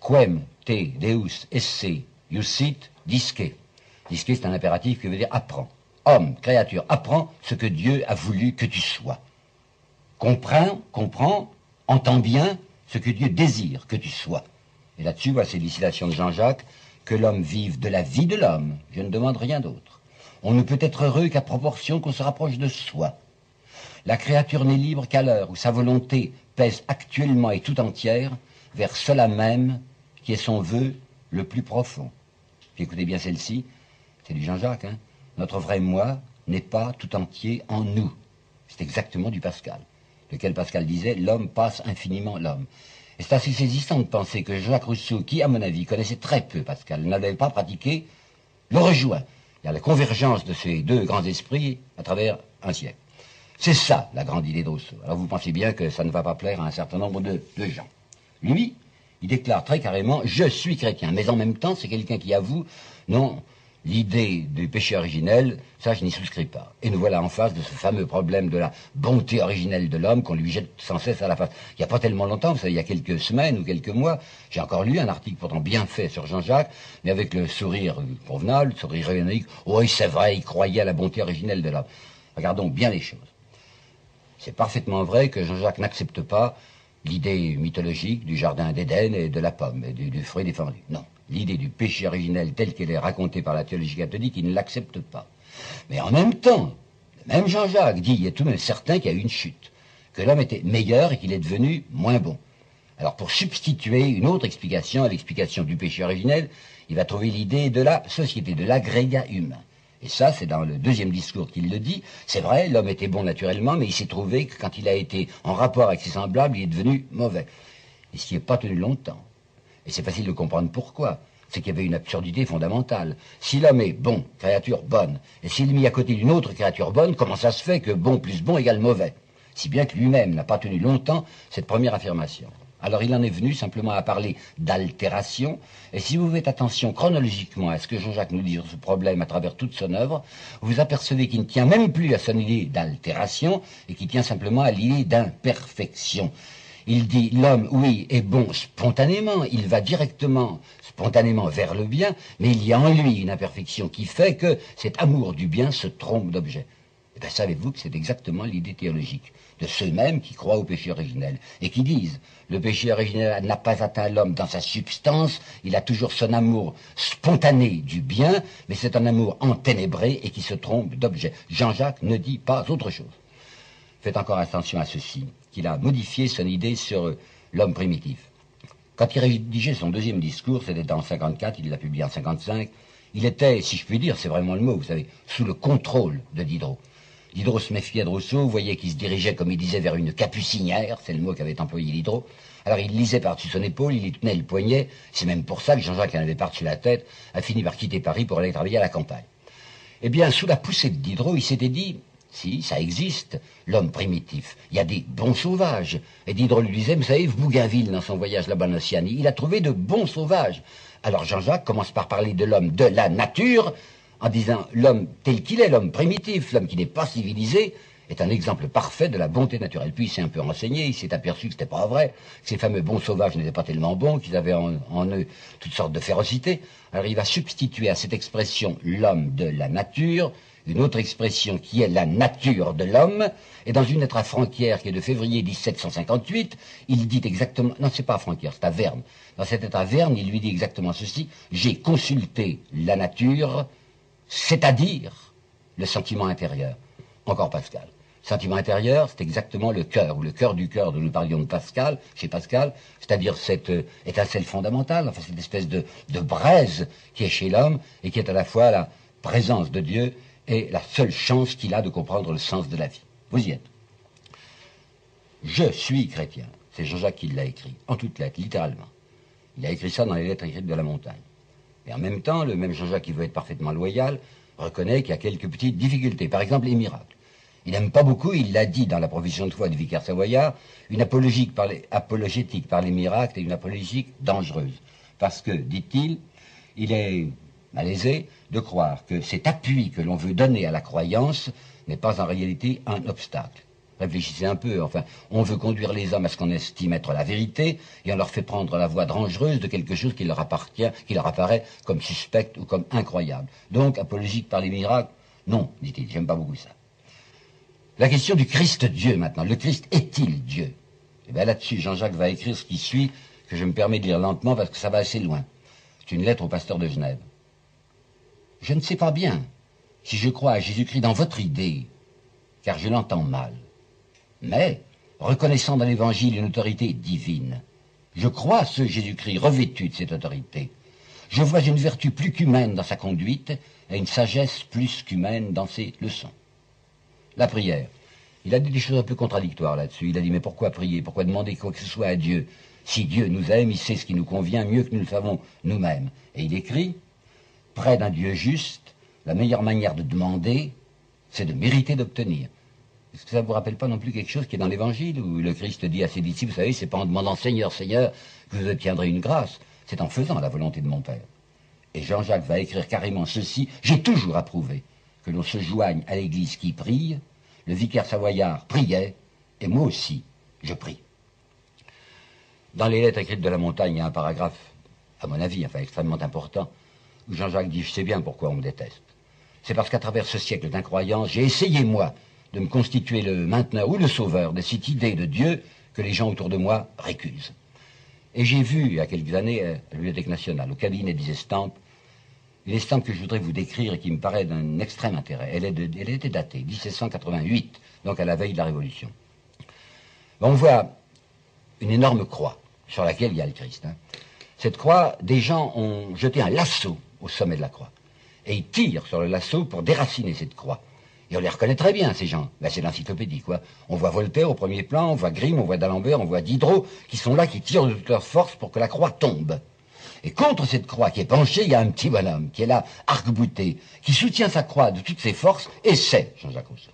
quem te deus esse iusit disque. Disque, c'est un impératif qui veut dire apprends. Homme, créature, apprends ce que Dieu a voulu que tu sois. Comprends, comprends, entends bien ce que Dieu désire que tu sois. Et là-dessus, voici ces de Jean-Jacques, que l'homme vive de la vie de l'homme. Je ne demande rien d'autre. On ne peut être heureux qu'à proportion qu'on se rapproche de soi. La créature n'est libre qu'à l'heure où sa volonté pèse actuellement et tout entière vers cela même qui est son vœu le plus profond. écoutez bien celle-ci, c'est du Jean-Jacques, hein. Notre vrai moi n'est pas tout entier en nous. C'est exactement du Pascal, lequel Pascal disait l'homme passe infiniment l'homme. Et c'est assez saisissant de penser que Jacques Rousseau, qui, à mon avis, connaissait très peu Pascal, n'avait pas pratiqué, le rejoint. Il y a la convergence de ces deux grands esprits à travers un siècle. C'est ça, la grande idée de Rousseau. Alors vous pensez bien que ça ne va pas plaire à un certain nombre de, gens. Lui, il déclare très carrément, je suis chrétien. Mais en même temps, c'est quelqu'un qui avoue, non, l'idée du péché originel, ça je n'y souscris pas. Et nous voilà en face de ce fameux problème de la bonté originelle de l'homme qu'on lui jette sans cesse à la face. Il n'y a pas tellement longtemps, vous savez, il y a quelques semaines ou quelques mois, j'ai encore lu un article pourtant bien fait sur Jean-Jacques, mais avec le sourire convenable, le sourire ironique, oui c'est vrai, il croyait à la bonté originelle de l'homme. Regardons bien les choses. C'est parfaitement vrai que Jean-Jacques n'accepte pas l'idée mythologique du jardin d'Éden et de la pomme et du, fruit défendu. Non. L'idée du péché originel telle qu'elle est racontée par la théologie catholique, il ne l'accepte pas. Mais en même temps, le même Jean-Jacques dit, il est tout de même certain qu'il y a eu une chute, que l'homme était meilleur et qu'il est devenu moins bon. Alors pour substituer une autre explication à l'explication du péché originel, il va trouver l'idée de la société, de l'agrégat humain. Et ça, c'est dans le deuxième discours qu'il le dit. C'est vrai, l'homme était bon naturellement, mais il s'est trouvé que quand il a été en rapport avec ses semblables, il est devenu mauvais. Et ce qui n'est pas tenu longtemps. Et c'est facile de comprendre pourquoi. C'est qu'il y avait une absurdité fondamentale. Si l'homme est bon, créature bonne, et s'il est mis à côté d'une autre créature bonne, comment ça se fait que bon plus bon égale mauvais? Si bien que lui-même n'a pas tenu longtemps cette première affirmation. Alors il en est venu simplement à parler d'altération, et si vous faites attention chronologiquement à ce que Jean-Jacques nous dit sur ce problème à travers toute son œuvre, vous apercevez qu'il ne tient même plus à son idée d'altération, et qu'il tient simplement à l'idée d'imperfection. Il dit l'homme, oui, est bon spontanément, il va directement, spontanément vers le bien, mais il y a en lui une imperfection qui fait que cet amour du bien se trompe d'objet. Eh bien, savez-vous que c'est exactement l'idée théologique de ceux-mêmes qui croient au péché originel et qui disent le péché originel n'a pas atteint l'homme dans sa substance, il a toujours son amour spontané du bien, mais c'est un amour enténébré et qui se trompe d'objet. Jean-Jacques ne dit pas autre chose. Faites encore attention à ceci, qu'il a modifié son idée sur l'homme primitif. Quand il rédigeait son deuxième discours, c'était en 54, il l'a publié en 55, il était, si je puis dire, c'est vraiment le mot, vous savez, sous le contrôle de Diderot. Diderot se méfiait de Rousseau, voyez qu'il se dirigeait, comme il disait, vers une capucinière, c'est le mot qu'avait employé Diderot. Alors il lisait par-dessus son épaule, il y tenait le poignet, c'est même pour ça que Jean-Jacques en avait par-dessus la tête, a fini par quitter Paris pour aller travailler à la campagne. Eh bien, sous la poussée de Diderot, il s'était dit, si, ça existe, l'homme primitif. Il y a des bons sauvages. Et Diderot lui disait, vous savez, Bougainville, dans son voyage là-bas en Océanie, il a trouvé de bons sauvages. Alors Jean-Jacques commence par parler de l'homme de la nature, en disant l'homme tel qu'il est, l'homme primitif, l'homme qui n'est pas civilisé, est un exemple parfait de la bonté naturelle. Puis il s'est un peu renseigné, il s'est aperçu que c'était pas vrai, que ces fameux bons sauvages n'étaient pas tellement bons, qu'ils avaient en, eux toutes sortes de férocité. Alors il va substituer à cette expression l'homme de la nature, une autre expression qui est la nature de l'homme, et dans une lettre à Franquière qui est de février 1758, il dit exactement, non c'est pas à Franquière, c'est à Verne. Dans cette lettre à Verne, il lui dit exactement ceci, j'ai consulté la nature, c'est-à-dire le sentiment intérieur. Encore Pascal. Sentiment intérieur, c'est exactement le cœur, ou le cœur du cœur dont nous parlions de Pascal, chez Pascal, c'est-à-dire cette euh, étincelle fondamentale, enfin cette espèce de, de braise qui est chez l'homme et qui est à la fois la présence de Dieu et la seule chance qu'il a de comprendre le sens de la vie. Vous y êtes. Je suis chrétien. C'est Jean-Jacques qui l'a écrit, en toutes lettres, littéralement. Il a écrit ça dans les lettres écrites de la montagne. Et en même temps, le même Jean-Jacques qui veut être parfaitement loyal reconnaît qu'il y a quelques petites difficultés. Par exemple, les miracles. Il n'aime pas beaucoup, il l'a dit dans la provision de foi du vicaire savoyard, une les, apologétique par les miracles est une apologétique dangereuse. Parce que, dit-il, il est malaisé de croire que cet appui que l'on veut donner à la croyance n'est pas en réalité un obstacle. Réfléchissez un peu, enfin, on veut conduire les hommes à ce qu'on estime être la vérité, et on leur fait prendre la voie dangereuse de quelque chose qui leur appartient, qui leur apparaît comme suspect ou comme incroyable. Donc, apologique par les miracles, non, dit-il, j'aime pas beaucoup ça. La question du Christ Dieu maintenant. Le Christ est-il Dieu? Eh bien là-dessus, Jean-Jacques va écrire ce qui suit, que je me permets de lire lentement parce que ça va assez loin. C'est une lettre au pasteur de Genève. Je ne sais pas bien si je crois à Jésus-Christ dans votre idée, car je l'entends mal. Mais, reconnaissant dans l'Évangile une autorité divine, je crois à ce Jésus-Christ revêtu de cette autorité. Je vois une vertu plus qu'humaine dans sa conduite et une sagesse plus qu'humaine dans ses leçons. La prière. Il a dit des choses un peu contradictoires là-dessus. Il a dit, mais pourquoi prier? Pourquoi demander quoi que ce soit à Dieu? Si Dieu nous aime, il sait ce qui nous convient mieux que nous le savons nous-mêmes. Et il écrit, près d'un Dieu juste, la meilleure manière de demander, c'est de mériter d'obtenir. Est-ce que ça ne vous rappelle pas non plus quelque chose qui est dans l'Évangile, où le Christ dit à ses disciples, vous savez, c'est pas en demandant Seigneur, Seigneur, que vous obtiendrez une grâce, c'est en faisant la volonté de mon Père. Et Jean-Jacques va écrire carrément ceci, j'ai toujours approuvé que l'on se joigne à l'Église qui prie, le vicaire savoyard priait, et moi aussi, je prie. Dans les lettres écrites de la montagne, il y a un paragraphe, à mon avis, enfin extrêmement important, Jean-Jacques dit, je sais bien pourquoi on me déteste. C'est parce qu'à travers ce siècle d'incroyance, j'ai essayé, moi, de me constituer le mainteneur ou le sauveur de cette idée de Dieu que les gens autour de moi récusent. Et j'ai vu, il y a quelques années, à la Bibliothèque nationale, au cabinet des estampes, une estampe que je voudrais vous décrire et qui me paraît d'un extrême intérêt. Elle, est était datée, 1788, donc à la veille de la Révolution. On voit une énorme croix sur laquelle il y a le Christ. Hein. Cette croix, des gens ont jeté un lasso au sommet de la croix. Et ils tirent sur le lasso pour déraciner cette croix. Et on les reconnaît très bien, ces gens. Ben, c'est l'encyclopédie, quoi. On voit Voltaire au premier plan, on voit Grimm, on voit d'Alembert, on voit Diderot, qui sont là, qui tirent de toute leur force pour que la croix tombe. Et contre cette croix qui est penchée, il y a un petit bonhomme qui est là, arc-bouté, qui soutient sa croix de toutes ses forces, et c'est Jean-Jacques Rousseau.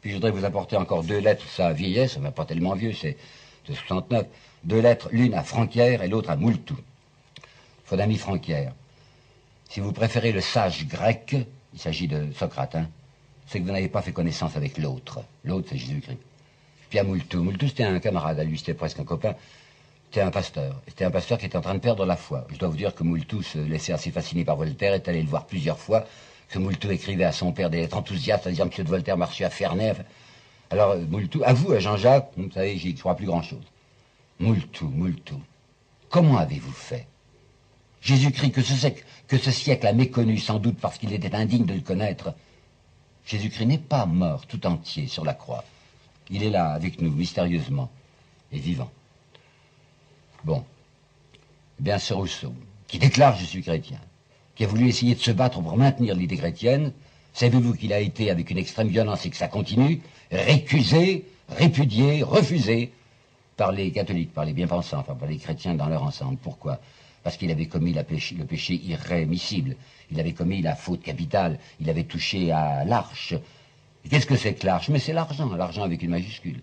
Puis je voudrais vous apporter encore deux lettres, sa vieillesse, mais pas tellement vieux, c'est de 69, deux lettres, l'une à Franquière et l'autre à Moultou. Faut Franquière. Si vous préférez le sage grec, il s'agit de Socrate, hein, c'est que vous n'avez pas fait connaissance avec l'autre. L'autre, c'est Jésus-Christ. Puis à Moultou. Moultou, c'était un camarade à lui, c'était presque un copain. C'était un pasteur. C'était un pasteur qui était en train de perdre la foi. Je dois vous dire que Moultou se laissait assez fasciner par Voltaire, est allé le voir plusieurs fois, que Moultou écrivait à son père des lettres enthousiastes, à dire Monsieur de Voltaire m'a reçu à Ferney. Alors, Moultou, à vous, à Jean-Jacques, vous savez, j'y crois plus grand-chose. Moultou, Moultou, comment avez-vous fait? Jésus-Christ, que ce, siècle a méconnu, sans doute parce qu'il était indigne de le connaître, Jésus-Christ n'est pas mort tout entier sur la croix. Il est là avec nous, mystérieusement, et vivant. Bon. Eh bien, ce Rousseau, qui déclare je suis chrétien, qui a voulu essayer de se battre pour maintenir l'idée chrétienne, savez-vous qu'il a été, avec une extrême violence et que ça continue, récusé, répudié, refusé par les catholiques, par les bien-pensants, enfin par les chrétiens dans leur ensemble? Pourquoi? Parce qu'il avait commis le péché irrémissible. Il avait commis la faute capitale. Il avait touché à l'arche. Qu'est-ce que c'est que l'arche? Mais c'est l'argent, l'argent avec une majuscule.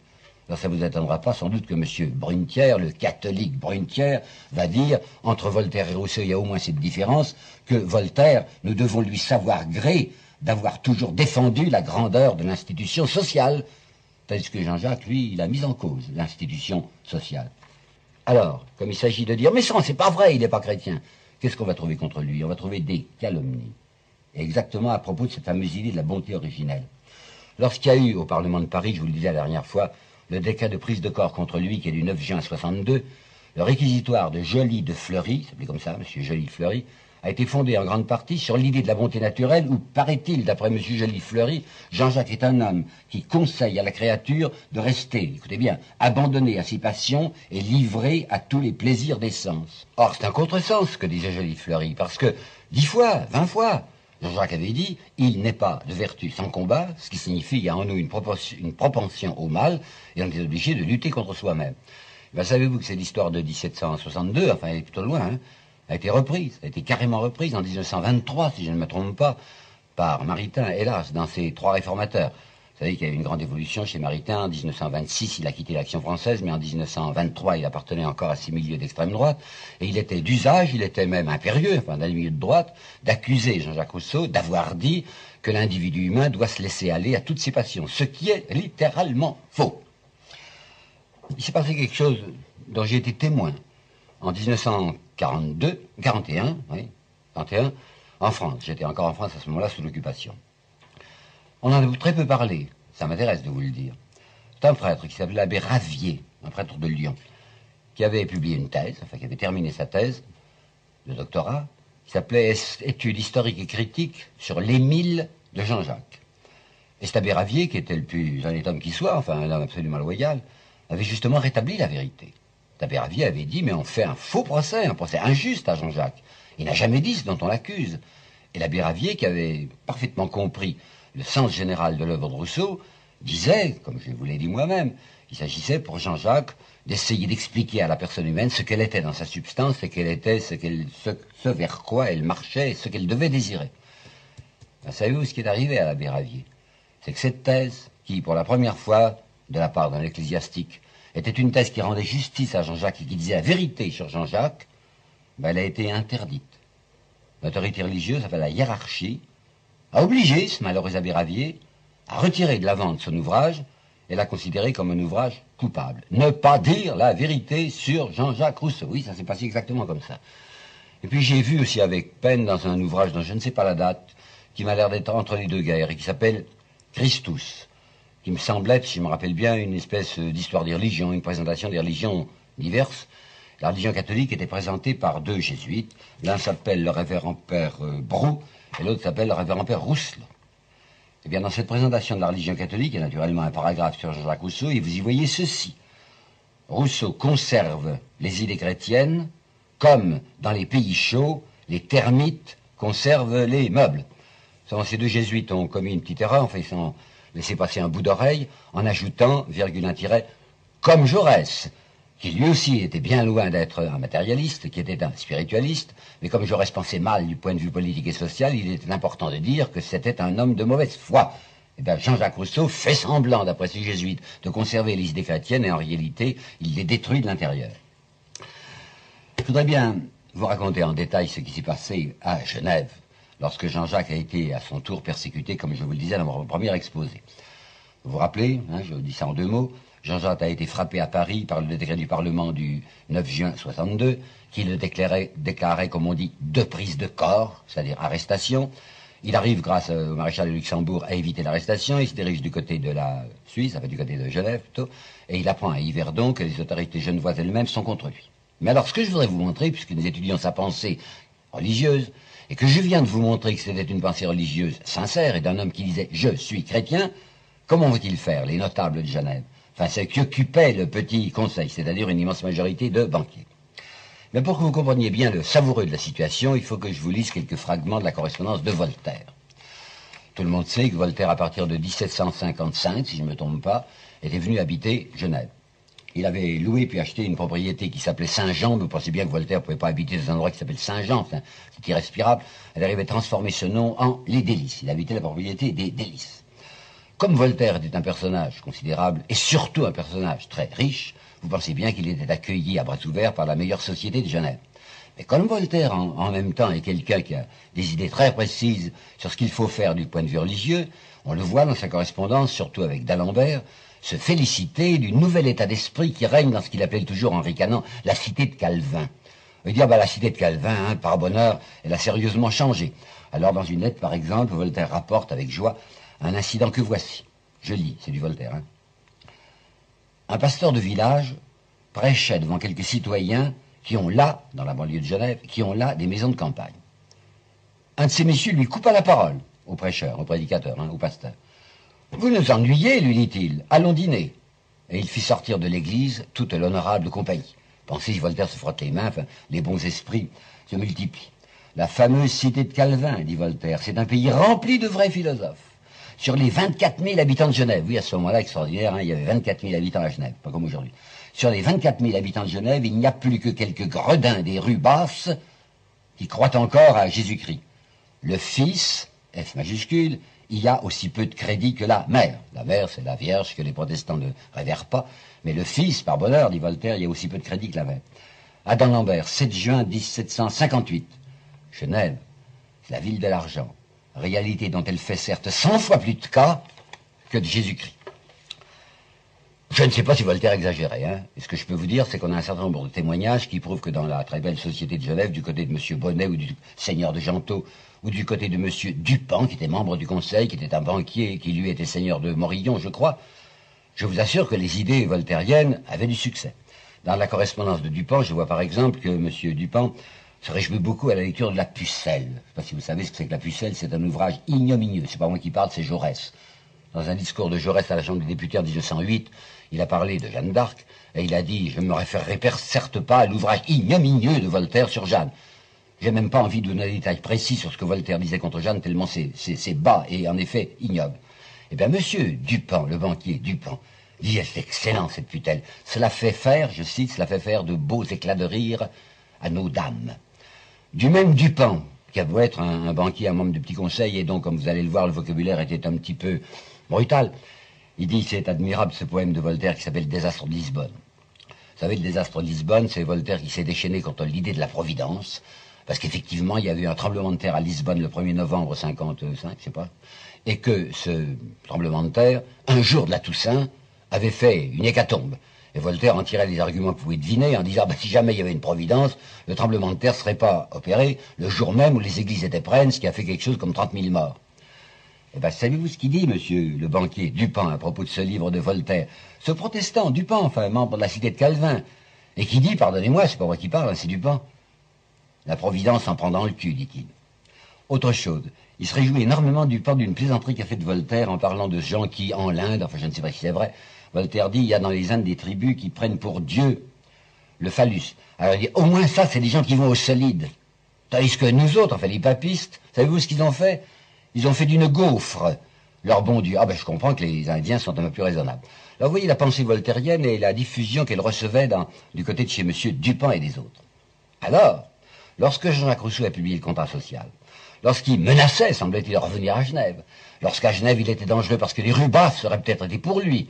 Alors ça vous attendra pas sans doute que M. Brunetière, le catholique Brunetière, va dire, entre Voltaire et Rousseau, il y a au moins cette différence, que Voltaire, nous devons lui savoir gré d'avoir toujours défendu la grandeur de l'institution sociale, tandis que Jean-Jacques, lui, il a mis en cause l'institution sociale. Alors, comme il s'agit de dire, mais ça, c'est pas vrai, il n'est pas chrétien, qu'est-ce qu'on va trouver contre lui? On va trouver des calomnies. exactement à propos de cette fameuse idée de la bonté originelle. Lorsqu'il y a eu au Parlement de Paris, je vous le disais la dernière fois, le décret de prise de corps contre lui qui est du 9 juin 62, le réquisitoire de Joly de Fleury, s'appelait comme ça, M. Joly de Fleury, a été fondée en grande partie sur l'idée de la bonté naturelle où, paraît-il, d'après M. Joly-Fleury, Jean-Jacques est un homme qui conseille à la créature de rester, écoutez bien, abandonné à ses passions et livré à tous les plaisirs des sens. Or, c'est un contresens que disait Joly-Fleury, parce que dix fois, vingt fois, Jean-Jacques avait dit, il n'est pas de vertu sans combat, ce qui signifie qu'il y a en nous une, une propension au mal, et on est obligé de lutter contre soi-même. Ben, savez-vous que c'est l'histoire de 1762, enfin elle est plutôt loin, hein a été reprise, a été carrément reprise en 1923, si je ne me trompe pas, par Maritain, hélas, dans ses trois réformateurs. Vous savez qu'il y a eu une grande évolution chez Maritain. En 1926, il a quitté l'action française, mais en 1923, il appartenait encore à ces milieux d'extrême droite. Et il était d'usage, il était même impérieux, enfin, dans les milieux de droite, d'accuser Jean-Jacques Rousseau d'avoir dit que l'individu humain doit se laisser aller à toutes ses passions, ce qui est littéralement faux. Il s'est passé quelque chose dont j'ai été témoin en 1942, 41, oui, 41, en France. J'étais encore en France à ce moment-là sous l'occupation. On en a très peu parlé, ça m'intéresse de vous le dire. C'est un prêtre qui s'appelait l'abbé Ravier, un prêtre de Lyon, qui avait publié une thèse, enfin qui avait terminé sa thèse de doctorat, qui s'appelait Études historiques et critiques sur l'Émile de Jean-Jacques? Et cet abbé Ravier, qui était le plus honnête homme qui soit, enfin un homme absolument loyal, avait justement rétabli la vérité. L'abbé Ravier avait dit, mais on fait un faux procès, un procès injuste à Jean-Jacques. Il n'a jamais dit ce dont on l'accuse. Et l'abbé Ravier, qui avait parfaitement compris le sens général de l'œuvre de Rousseau, disait, comme je vous l'ai dit moi-même, qu'il s'agissait pour Jean-Jacques d'essayer d'expliquer à la personne humaine ce qu'elle était dans sa substance, et qu'elle était, ce, qu'elle, ce, vers quoi elle marchait, ce qu'elle devait désirer. Ben, savez-vous ce qui est arrivé à l'abbé Ravier? C'est que cette thèse, qui, pour la première fois, de la part d'un ecclésiastique, était une thèse qui rendait justice à Jean-Jacques et qui disait la vérité sur Jean-Jacques, ben, elle a été interdite. L'autorité religieuse, enfin la hiérarchie, a obligé ce malheureux abbé Ravier à retirer de la vente son ouvrage et l'a considéré comme un ouvrage coupable. Ne pas dire la vérité sur Jean-Jacques Rousseau. Oui, ça s'est passé exactement comme ça. Et puis j'ai vu aussi avec peine dans un ouvrage dont je ne sais pas la date, qui m'a l'air d'être entre les deux guerres et qui s'appelle Christus qui me semble être, si je me rappelle bien, une espèce d'histoire des religions, une présentation des religions diverses. La religion catholique était présentée par deux jésuites. L'un s'appelle le révérend père euh, Brou et l'autre s'appelle le révérend père Rousselot. Eh bien, dans cette présentation de la religion catholique, il y a naturellement un paragraphe sur Jean-Jacques Rousseau, et vous y voyez ceci. Rousseau conserve les idées chrétiennes comme dans les pays chauds, les termites conservent les meubles. Ces deux jésuites ont commis une petite erreur, enfin ils sont laisser passer un bout d'oreille en ajoutant, virgule un tiret, comme Jaurès, qui lui aussi était bien loin d'être un matérialiste, qui était un spiritualiste, mais comme Jaurès pensait mal du point de vue politique et social, il était important de dire que c'était un homme de mauvaise foi. Eh bien, Jean-Jacques Rousseau fait semblant, d'après ces jésuites, de conserver les idées et en réalité, il les détruit de l'intérieur. Je voudrais bien vous raconter en détail ce qui s'est passé à Genève lorsque Jean-Jacques a été à son tour persécuté, comme je vous le disais dans mon premier exposé. Vous vous rappelez, hein, je dis ça en deux mots, Jean-Jacques a été frappé à Paris par le décret du Parlement du 9 juin 62, qui le déclarait, déclarait comme on dit, de prise de corps, c'est-à-dire arrestation. Il arrive, grâce au maréchal de Luxembourg, à éviter l'arrestation. Il se dirige du côté de la Suisse, enfin du côté de Genève plutôt, et il apprend à Yverdon que les autorités genevoises elles-mêmes sont contre lui. Mais alors, ce que je voudrais vous montrer, puisque nous étudions sa pensée religieuse, et que je viens de vous montrer que c'était une pensée religieuse sincère et d'un homme qui disait je suis chrétien, comment vont-ils faire, les notables de Genève? Enfin, c'est qui occupait le petit conseil, c'est-à-dire une immense majorité de banquiers. Mais pour que vous compreniez bien le savoureux de la situation, il faut que je vous lise quelques fragments de la correspondance de Voltaire. Tout le monde sait que Voltaire, à partir de 1755, si je ne me trompe pas, était venu habiter Genève il avait loué puis acheté une propriété qui s'appelait Saint-Jean. Vous pensez bien que Voltaire ne pouvait pas habiter dans un endroit qui s'appelle Saint-Jean, c'est irrespirable. Elle arrivait à transformer ce nom en Les Délices. Il habitait la propriété des Délices. Comme Voltaire était un personnage considérable et surtout un personnage très riche, vous pensez bien qu'il était accueilli à bras ouverts par la meilleure société de Genève. Mais comme Voltaire, en, en même temps, est quelqu'un qui a des idées très précises sur ce qu'il faut faire du point de vue religieux, on le voit dans sa correspondance, surtout avec d'Alembert, se féliciter du nouvel état d'esprit qui règne dans ce qu'il appelait toujours en ricanant la cité de Calvin. Il dit, ah bah, la cité de Calvin, hein, par bonheur, elle a sérieusement changé. Alors, dans une lettre, par exemple, Voltaire rapporte avec joie un incident que voici. Je lis, c'est du Voltaire. Hein. Un pasteur de village prêchait devant quelques citoyens qui ont là, dans la banlieue de Genève, qui ont là des maisons de campagne. un de ces messieurs lui coupa la parole, au prêcheur, au prédicateur, hein, au pasteur. Vous nous ennuyez, lui dit-il, allons dîner. Et il fit sortir de l'église toute l'honorable compagnie. Pensez Voltaire se frotte les mains, les bons esprits se multiplient. La fameuse cité de Calvin, dit Voltaire, c'est un pays rempli de vrais philosophes. Sur les 24 000 habitants de Genève, oui, à ce moment-là, extraordinaire, hein, il y avait 24 000 habitants à Genève, pas comme aujourd'hui. Sur les 24 000 habitants de Genève, il n'y a plus que quelques gredins des rues basses qui croient encore à Jésus-Christ. Le Fils, F majuscule, il y a aussi peu de crédit que la mère. La mère, c'est la Vierge que les protestants ne révèrent pas. Mais le Fils, par bonheur, dit Voltaire, il y a aussi peu de crédit que la mère. Adam Lambert, 7 juin 1758. Genève, la ville de l'argent. Réalité dont elle fait certes 100 fois plus de cas que de Jésus-Christ. Je ne sais pas si Voltaire exagérait. Hein. Ce que je peux vous dire, c'est qu'on a un certain nombre de témoignages qui prouvent que dans la très belle société de Genève, du côté de M. Bonnet ou du seigneur de Gentot, ou du côté de M. Dupin, qui était membre du conseil, qui était un banquier, qui lui était seigneur de Morillon, je crois, je vous assure que les idées voltairiennes avaient du succès. Dans la correspondance de Dupin, je vois par exemple que M. Dupin se réjouit beaucoup à la lecture de La Pucelle. Je ne sais pas si vous savez ce que c'est que La Pucelle, c'est un ouvrage ignominieux. C'est pas moi qui parle, c'est Jaurès. Dans un discours de Jaurès à la Chambre des députés en 1908, il a parlé de Jeanne d'Arc, et il a dit, je ne me référerai certes pas à l'ouvrage ignominieux de Voltaire sur Jeanne. J'ai même pas envie de donner des détails précis sur ce que Voltaire disait contre Jeanne, tellement c'est bas et en effet ignoble. Eh bien, monsieur Dupin, le banquier Dupin, dit, c'est excellent cette tutelle. Cela fait faire, je cite, cela fait faire de beaux éclats de rire à nos dames. Du même Dupin, qui a beau être un, banquier, un membre du petit conseil, et donc, comme vous allez le voir, le vocabulaire était un petit peu brutal. Il dit, c'est admirable ce poème de Voltaire qui s'appelle Désastre de Lisbonne. Vous savez, le désastre de Lisbonne, c'est Voltaire qui s'est déchaîné contre l'idée de la Providence, parce qu'effectivement, il y avait eu un tremblement de terre à Lisbonne le 1er novembre 55, je sais pas, et que ce tremblement de terre, un jour de la Toussaint, avait fait une hécatombe. Et Voltaire en tirait des arguments que vous pouvez deviner en disant, bah, si jamais il y avait une providence, le tremblement de terre ne serait pas opéré le jour même où les églises étaient pleines, ce qui a fait quelque chose comme 30 000 morts. Eh bien, savez-vous ce qu'il dit, monsieur le banquier Dupin, à propos de ce livre de Voltaire? Ce protestant, Dupin, enfin, membre de la cité de Calvin, et qui dit, pardonnez-moi, c'est pas moi qui parle, hein, c'est Dupin. La Providence en prend le cul, dit-il. Autre chose, il se réjouit énormément du port d'une plaisanterie qu'a faite Voltaire en parlant de gens qui, en l'Inde, enfin je ne sais pas si c'est vrai, Voltaire dit, il y a dans les Indes des tribus qui prennent pour Dieu le phallus. Alors il dit, au moins ça, c'est des gens qui vont au solide. Tandis que nous autres, enfin les papistes, savez-vous ce qu'ils ont fait? Ils ont fait d'une gaufre leur bon Dieu. Ah ben je comprends que les Indiens sont un peu plus raisonnables. Là vous voyez la pensée voltairienne et la diffusion qu'elle recevait du côté de chez M. Dupin et des autres. Alors, lorsque Jean-Jacques Rousseau a publié le contrat social, lorsqu'il menaçait, semblait-il, de revenir à Genève, lorsqu'à Genève il était dangereux parce que les rues basses seraient peut-être été pour lui,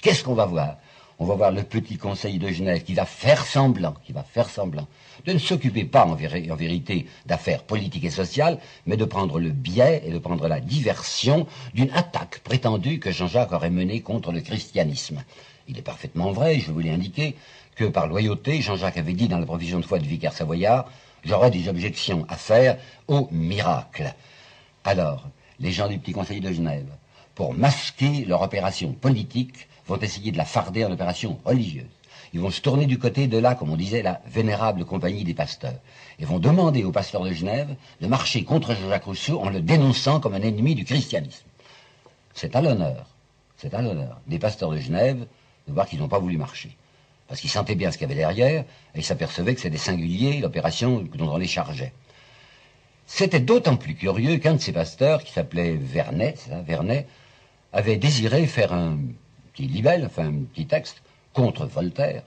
qu'est-ce qu'on va voir? On va voir le petit conseil de Genève qui va faire semblant, qui va faire semblant de ne s'occuper pas en, vérité d'affaires politiques et sociales, mais de prendre le biais et de prendre la diversion d'une attaque prétendue que Jean-Jacques aurait menée contre le christianisme. Il est parfaitement vrai, je vous l'ai indiqué, que par loyauté, Jean-Jacques avait dit dans la provision de foi du vicaire savoyard, j'aurais des objections à faire au miracle. Alors, les gens du petit conseil de Genève, pour masquer leur opération politique, vont essayer de la farder en opération religieuse. Ils vont se tourner du côté de là, comme on disait, la vénérable compagnie des pasteurs. Et vont demander aux pasteurs de Genève de marcher contre Jean-Jacques Rousseau en le dénonçant comme un ennemi du christianisme. C'est à l'honneur, c'est à l'honneur des pasteurs de Genève de voir qu'ils n'ont pas voulu marcher. Parce qu'ils sentaient bien ce qu'il y avait derrière, et ils s'apercevaient que c'était singulier l'opération dont on les chargeait. C'était d'autant plus curieux qu'un de ces pasteurs, qui s'appelait Vernet, Vernet, avait désiré faire un petit libelle, enfin un petit texte, contre Voltaire,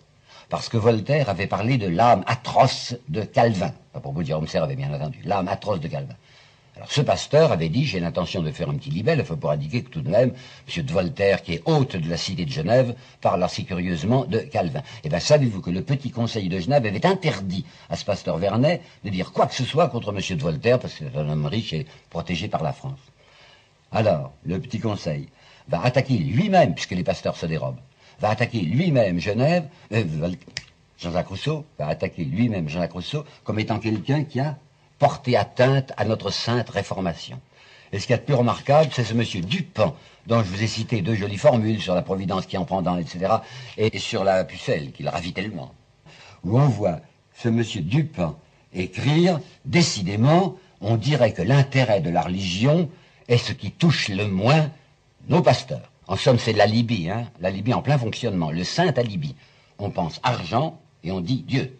parce que Voltaire avait parlé de l'âme atroce de Calvin. Pour vous dire, Serre avait bien entendu, l'âme atroce de Calvin. Alors ce pasteur avait dit, j'ai l'intention de faire un petit libelle, pour indiquer que tout de même, M. de Voltaire, qui est hôte de la cité de Genève, parle assez curieusement de Calvin. Eh bien, savez-vous que le petit conseil de Genève avait interdit à ce pasteur Vernet de dire quoi que ce soit contre M. de Voltaire, parce que c'est un homme riche et protégé par la France. Alors, le petit conseil va attaquer lui-même, puisque les pasteurs se dérobent, va attaquer lui-même Genève, euh, Jean-Jacques Rousseau, va attaquer lui-même Jean-Jacques Rousseau comme étant quelqu'un qui a porté atteinte à notre sainte réformation. Et ce qui est plus remarquable, c'est ce monsieur Dupin, dont je vous ai cité deux jolies formules sur la providence qui en prend dans, etc., et sur la pucelle, qui le ravit tellement, où on voit ce monsieur Dupin écrire, décidément, on dirait que l'intérêt de la religion est ce qui touche le moins nos pasteurs. En somme, c'est l'alibi, hein, l'alibi en plein fonctionnement, le saint alibi. On pense argent et on dit Dieu.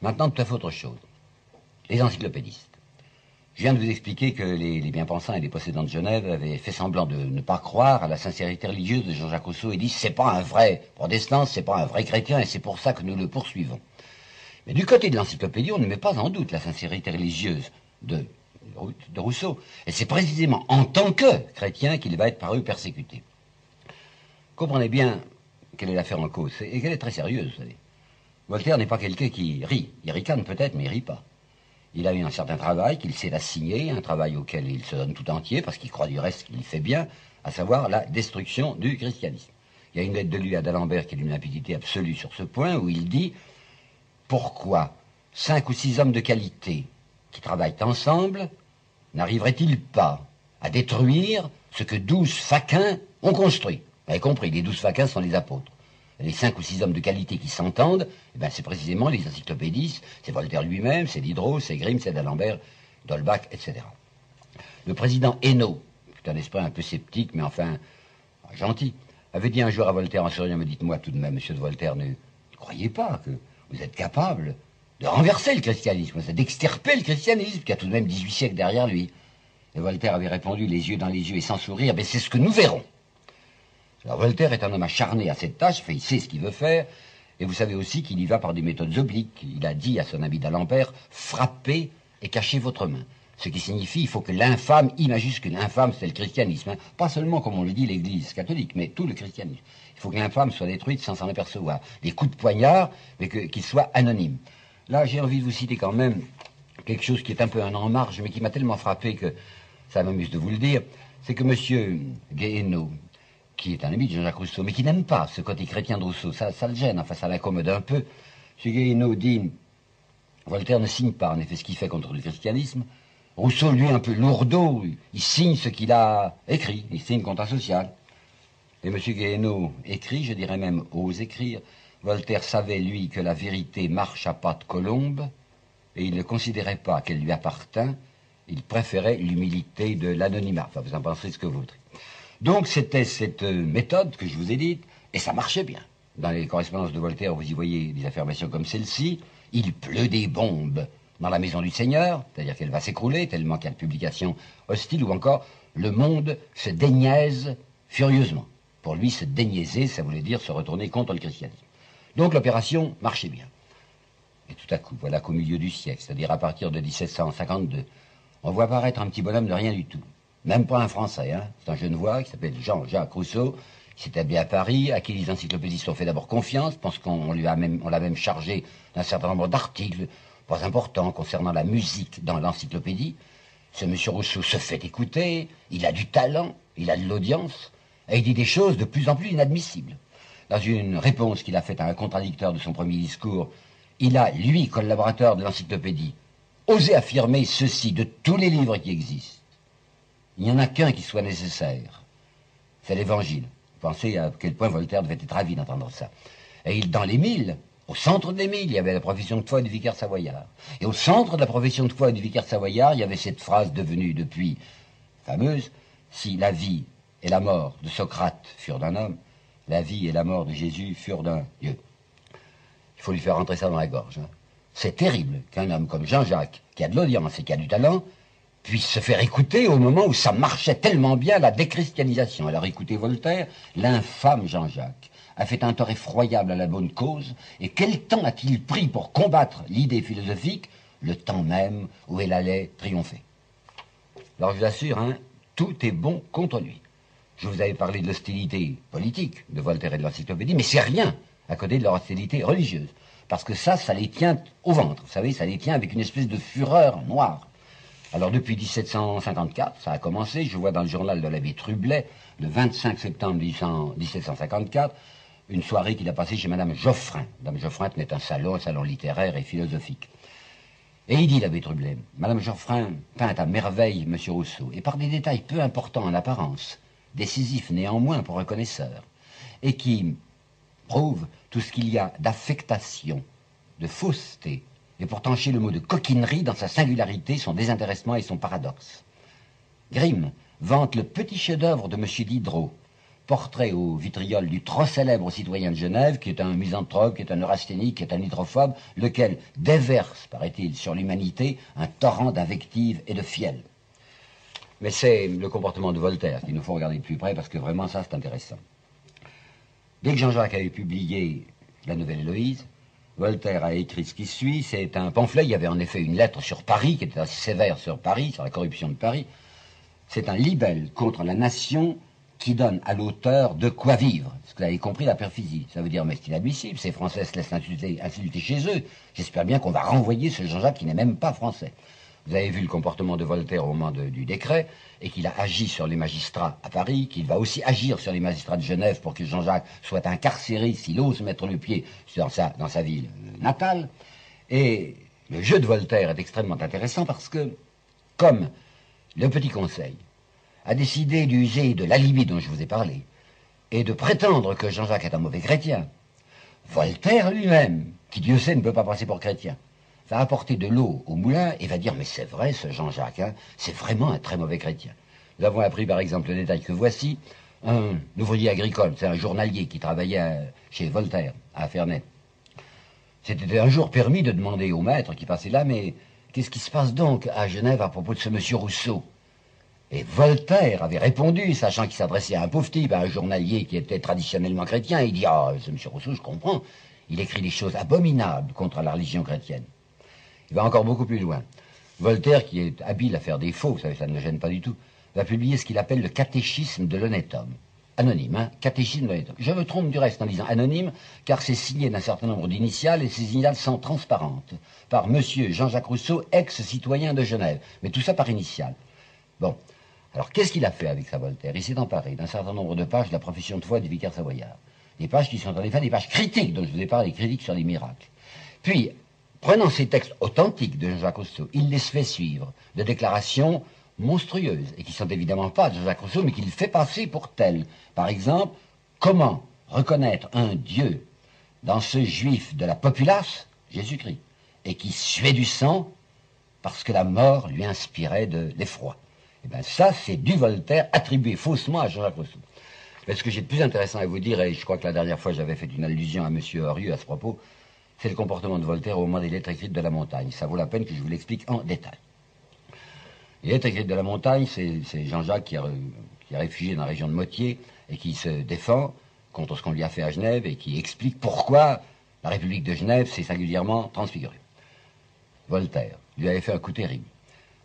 Maintenant, tout à fait autre chose. Les encyclopédistes. Je viens de vous expliquer que les, bien-pensants et les possédants de Genève avaient fait semblant de ne pas croire à la sincérité religieuse de Jean-Jacques Rousseau et dit c'est pas un vrai protestant, c'est pas un vrai chrétien et c'est pour ça que nous le poursuivons. Mais du côté de l'encyclopédie, on ne met pas en doute la sincérité religieuse de, de Rousseau. Et c'est précisément en tant que chrétien qu'il va être paru persécuté. Comprenez bien quelle est l'affaire en cause, et qu'elle est très sérieuse, vous savez. Voltaire n'est pas quelqu'un qui rit. Il ricane peut-être, mais il rit pas. Il a eu un certain travail qu'il s'est assigné, un travail auquel il se donne tout entier, parce qu'il croit du reste qu'il fait bien, à savoir la destruction du christianisme. Il y a une lettre de lui à d'Alembert qui est d'une limpidité absolue sur ce point, où il dit Pourquoi cinq ou six hommes de qualité qui travaillent ensemble n'arriveraient-ils pas à détruire ce que douze faquins ont construit? Vous avez compris, les douze faquins sont les apôtres les cinq ou six hommes de qualité qui s'entendent, eh ben c'est précisément les encyclopédistes, c'est Voltaire lui-même, c'est Diderot, c'est Grimm, c'est d'Alembert, Dolbach, etc. Le président Hainaut, qui est un esprit un peu sceptique, mais enfin gentil, avait dit un jour à Voltaire en souriant, me dites-moi tout de même, monsieur de Voltaire, ne, croyez pas que vous êtes capable de renverser le christianisme, d'extirper le christianisme, qui a tout de même 18 siècles derrière lui? Et Voltaire avait répondu, les yeux dans les yeux et sans sourire, mais c'est ce que nous verrons. Alors Voltaire est un homme acharné à cette tâche, fait, il sait ce qu'il veut faire, et vous savez aussi qu'il y va par des méthodes obliques. Il a dit à son ami d'Alembert, frappez et cachez votre main. Ce qui signifie, il faut que l'infâme, I majuscule, l'infâme, c'est le christianisme. Hein. Pas seulement, comme on le dit, l'Église catholique, mais tout le christianisme. Il faut que l'infâme soit détruite sans s'en apercevoir. Des coups de poignard, mais qu'il soit anonyme. Là, j'ai envie de vous citer quand même quelque chose qui est un peu un en marge, mais qui m'a tellement frappé que ça m'amuse de vous le dire. C'est que M. Guéhenno, qui est un ami de Jean-Jacques Rousseau, mais qui n'aime pas ce côté chrétien de Rousseau. Ça, ça le gêne, enfin, ça l'incommode un peu. M. Guéhenno dit Voltaire ne signe pas, en effet, ce qu'il fait contre le christianisme. Rousseau, lui, un peu lourdeau, il signe ce qu'il a écrit, il signe contrat social. Et M. Guéhenno écrit, je dirais même ose écrire, Voltaire savait, lui, que la vérité marche à pas de colombe, et il ne considérait pas qu'elle lui appartint, il préférait l'humilité de l'anonymat. Enfin, vous en pensez ce que vous voudrez. Donc c'était cette euh, méthode que je vous ai dite, et ça marchait bien. Dans les correspondances de Voltaire, vous y voyez des affirmations comme celle-ci. Il pleut des bombes dans la maison du Seigneur, c'est-à-dire qu'elle va s'écrouler tellement qu'il y a de publications hostiles, ou encore le monde se déniaise furieusement. Pour lui, se déniaiser, ça voulait dire se retourner contre le christianisme. Donc l'opération marchait bien. Et tout à coup, voilà qu'au milieu du siècle, c'est-à-dire à partir de 1752, on voit apparaître un petit bonhomme de rien du tout, même pas un Français, hein. c'est un Genevois qui s'appelle Jean-Jacques Rousseau, qui s'est établi à Paris, à qui les encyclopédistes ont fait d'abord confiance, pense qu'on l'a même chargé d'un certain nombre d'articles, pas importants, concernant la musique dans l'encyclopédie. Ce monsieur Rousseau se fait écouter, il a du talent, il a de l'audience, et il dit des choses de plus en plus inadmissibles. Dans une réponse qu'il a faite à un contradicteur de son premier discours, il a, lui, collaborateur de l'encyclopédie, osé affirmer ceci de tous les livres qui existent. Il n'y en a qu'un qui soit nécessaire. C'est l'évangile. Pensez à quel point Voltaire devait être ravi d'entendre ça. Et il, dans les mille, au centre des mille, il y avait la profession de foi du vicaire savoyard. Et au centre de la profession de foi du vicaire savoyard, il y avait cette phrase devenue depuis fameuse, si la vie et la mort de Socrate furent d'un homme, la vie et la mort de Jésus furent d'un Dieu. Il faut lui faire rentrer ça dans la gorge. Hein. C'est terrible qu'un homme comme Jean-Jacques, qui a de l'audience et qui a du talent, puisse se faire écouter au moment où ça marchait tellement bien la déchristianisation. Alors écoutez Voltaire, l'infâme Jean-Jacques a fait un tort effroyable à la bonne cause, et quel temps a-t-il pris pour combattre l'idée philosophique, le temps même où elle allait triompher Alors je vous assure, hein, tout est bon contre lui. Je vous avais parlé de l'hostilité politique de Voltaire et de l'encyclopédie, mais c'est rien à côté de leur hostilité religieuse. Parce que ça, ça les tient au ventre. Vous savez, ça les tient avec une espèce de fureur noire. Alors depuis 1754, ça a commencé, je vois dans le journal de l'abbé Trublet, le 25 septembre 1754, une soirée qu'il a passée chez Madame Geoffrin. Madame Geoffrin tenait un salon, un salon littéraire et philosophique. Et il dit, l'abbé Trublet, Madame Geoffrin peint à merveille M. Rousseau, et par des détails peu importants en apparence, décisifs néanmoins pour un connaisseur, et qui prouvent tout ce qu'il y a d'affectation, de fausseté et pour tancher le mot de coquinerie dans sa singularité, son désintéressement et son paradoxe. Grimm vante le petit chef-d'œuvre de M. Diderot, portrait au vitriol du trop célèbre citoyen de Genève, qui est un misanthrope, qui est un neurasthénique, qui est un hydrophobe, lequel déverse, paraît-il, sur l'humanité un torrent d'invectives et de fiel. Mais c'est le comportement de Voltaire qu'il nous faut regarder de plus près, parce que vraiment ça c'est intéressant. Dès que Jean-Jacques avait publié La Nouvelle Héloïse, Voltaire a écrit ce qui suit. C'est un pamphlet. Il y avait en effet une lettre sur Paris, qui était assez sévère sur Paris, sur la corruption de Paris. C'est un libelle contre la nation qui donne à l'auteur de quoi vivre. Parce que vous avez compris la perfidie? Ça veut dire, mais c'est inadmissible, ces Français se laissent insulter, insulter chez eux. J'espère bien qu'on va renvoyer ce Jean-Jacques qui n'est même pas français. Vous avez vu le comportement de Voltaire au moment du décret, et qu'il a agi sur les magistrats à Paris, qu'il va aussi agir sur les magistrats de Genève pour que Jean-Jacques soit incarcéré s'il ose mettre le pied dans sa, dans sa ville natale. Et le jeu de Voltaire est extrêmement intéressant parce que, comme le Petit Conseil a décidé d'user de l'alibi dont je vous ai parlé, et de prétendre que Jean-Jacques est un mauvais chrétien, Voltaire lui-même, qui Dieu sait ne peut pas passer pour chrétien, va apporter de l'eau au moulin et va dire mais c'est vrai ce Jean-Jacques, hein, c'est vraiment un très mauvais chrétien. Nous avons appris par exemple le détail que voici, un ouvrier agricole, c'est un journalier qui travaillait chez Voltaire, à Ferney. C'était un jour permis de demander au maître qui passait là, mais qu'est-ce qui se passe donc à Genève à propos de ce monsieur Rousseau? Et Voltaire avait répondu, sachant qu'il s'adressait à un pauvre type, à un journalier qui était traditionnellement chrétien, il dit, ah, ce monsieur Rousseau, je comprends, il écrit des choses abominables contre la religion chrétienne. Il va encore beaucoup plus loin. Voltaire, qui est habile à faire des faux, vous savez, ça ne le gêne pas du tout, va publier ce qu'il appelle le catéchisme de l'honnête homme. Anonyme, hein, catéchisme de l'honnête homme. Je me trompe du reste en disant anonyme, car c'est signé d'un certain nombre d'initiales, et ces initiales sont transparentes, par monsieur Jean-Jacques Rousseau, ex-citoyen de Genève. Mais tout ça par initiale. Bon. Alors, qu'est-ce qu'il a fait avec sa Voltaire? Il s'est emparé d'un certain nombre de pages de la profession de foi du vicaire savoyard. Des pages qui sont en effet des pages critiques, dont je vous ai parlé, critiques sur les miracles. Puis, Prenant ces textes authentiques de Jean-Jacques Rousseau, il les fait suivre de déclarations monstrueuses, et qui sont évidemment pas de Jean-Jacques Rousseau, mais qu'il fait passer pour telles. Par exemple, comment reconnaître un Dieu dans ce juif de la populace, Jésus-Christ, et qui suait du sang parce que la mort lui inspirait de l'effroi? Eh bien ça, c'est du Voltaire attribué faussement à Jean-Jacques Rousseau. Mais ce que j'ai de plus intéressant à vous dire, et je crois que la dernière fois j'avais fait une allusion à M. Horieux à ce propos, c'est le comportement de Voltaire au moment des lettres écrites de la montagne. Ça vaut la peine que je vous l'explique en détail. Les lettres écrites de la montagne, c'est Jean-Jacques qui, est réfugié dans la région de Motier et qui se défend contre ce qu'on lui a fait à Genève et qui explique pourquoi la République de Genève s'est singulièrement transfigurée. Voltaire lui avait fait un coup terrible.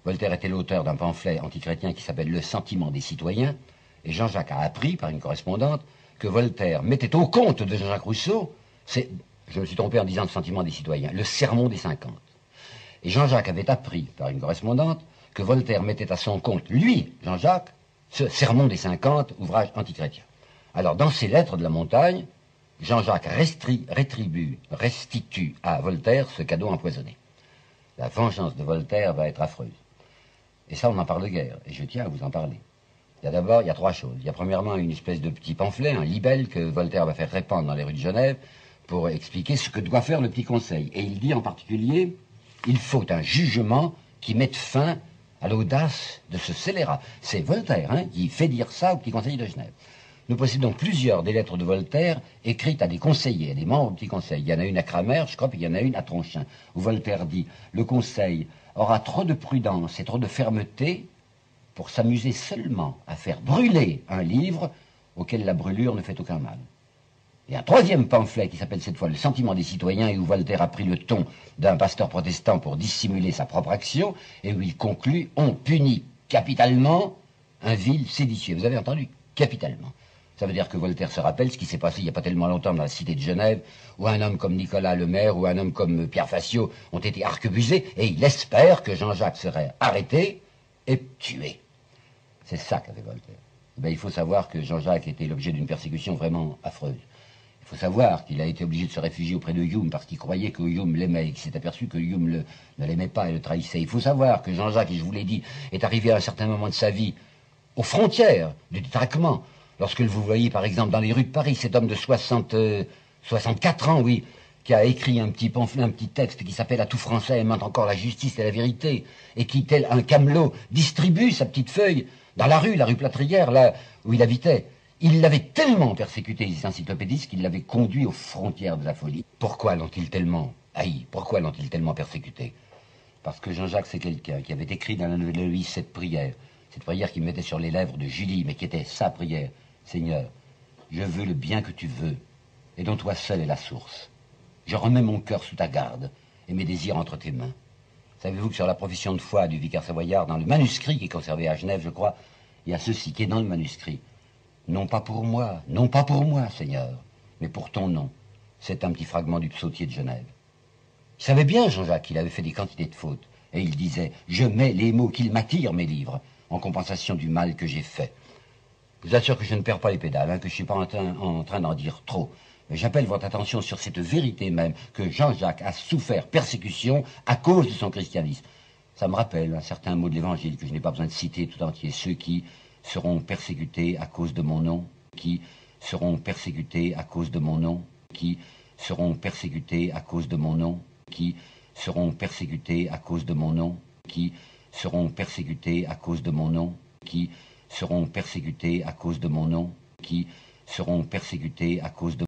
Voltaire était l'auteur d'un pamphlet antichrétien qui s'appelle Le sentiment des citoyens, et Jean-Jacques a appris par une correspondante que Voltaire mettait au compte de Jean-Jacques Rousseau je me suis trompé en disant le sentiment des citoyens, le sermon des cinquante. Et Jean-Jacques avait appris par une correspondante que Voltaire mettait à son compte, lui, Jean-Jacques, ce sermon des cinquante, ouvrage antichrétien. Alors, dans ses lettres de la montagne, Jean-Jacques rétribue, restitue à Voltaire ce cadeau empoisonné. La vengeance de Voltaire va être affreuse. Et ça, on en parle guère, et je tiens à vous en parler. Il y a d'abord, il y a trois choses. Il y a premièrement une espèce de petit pamphlet, un libelle que Voltaire va faire répandre dans les rues de Genève pour expliquer ce que doit faire le petit conseil. Et il dit en particulier, il faut un jugement qui mette fin à l'audace de ce scélérat. C'est Voltaire hein, qui fait dire ça au petit conseil de Genève. Nous possédons plusieurs des lettres de Voltaire écrites à des conseillers, à des membres du petit conseil. Il y en a une à Cramer, je crois, puis il y en a une à Tronchin, où Voltaire dit, le conseil aura trop de prudence et trop de fermeté pour s'amuser seulement à faire brûler un livre auquel la brûlure ne fait aucun mal. Et un troisième pamphlet qui s'appelle cette fois Le sentiment des citoyens et où Voltaire a pris le ton d'un pasteur protestant pour dissimuler sa propre action et où il conclut On punit capitalement un vil séditieux. Vous avez entendu Capitalement. Ça veut dire que Voltaire se rappelle ce qui s'est passé il n'y a pas tellement longtemps dans la cité de Genève, où un homme comme Nicolas le maire ou un homme comme Pierre Facio ont été arquebusés, et il espère que Jean-Jacques serait arrêté et tué. C'est ça qu'avait Voltaire. Ben, il faut savoir que Jean-Jacques était l'objet d'une persécution vraiment affreuse. Il faut savoir qu'il a été obligé de se réfugier auprès de Hume parce qu'il croyait que Hume l'aimait et qu'il s'est aperçu que Hume ne l'aimait pas et le trahissait. Il faut savoir que Jean-Jacques, je vous l'ai dit, est arrivé à un certain moment de sa vie aux frontières du détraquement. Lorsque vous voyez, par exemple, dans les rues de Paris, cet homme de 60, 64 euh, ans, oui, qui a écrit un petit pamphlet, un petit texte qui s'appelle À tout français aimant encore la justice et la vérité, et qui, tel un camelot, distribue sa petite feuille dans la rue, la rue Plâtrière, là où il habitait. Il l'avait tellement persécuté, les encyclopédistes, qu'il l'avait conduit aux frontières de la folie. Pourquoi l'ont-ils tellement haï? Pourquoi l'ont-ils tellement persécuté? Parce que Jean-Jacques, c'est quelqu'un qui avait écrit dans la Nouvelle Louise cette prière, cette prière qui mettait sur les lèvres de Julie, mais qui était sa prière. Seigneur, je veux le bien que tu veux, et dont toi seul est la source. Je remets mon cœur sous ta garde, et mes désirs entre tes mains. Savez-vous que sur la profession de foi du vicaire savoyard, dans le manuscrit qui est conservé à Genève, je crois, il y a ceci qui est dans le manuscrit. Non pas pour moi, non pas pour moi, Seigneur, mais pour ton nom. C'est un petit fragment du psautier de Genève. Il savait bien, Jean-Jacques, qu'il avait fait des quantités de fautes. Et il disait, je mets les mots qu'ils m'attirent, mes livres, en compensation du mal que j'ai fait. Je vous assure que je ne perds pas les pédales, hein, que je ne suis pas en train, en train d'en dire trop. Mais j'appelle votre attention sur cette vérité même, que Jean-Jacques a souffert persécution à cause de son christianisme. Ça me rappelle un certain mot de l'Évangile que je n'ai pas besoin de citer tout entier. Ceux qui seront persécutés à cause de mon nom, qui seront persécutés à cause de mon nom, qui seront persécutés à cause de mon nom, qui seront persécutés à cause de mon nom, qui seront persécutés à cause de mon nom, qui seront persécutés à cause de mon nom, qui seront persécutés à cause de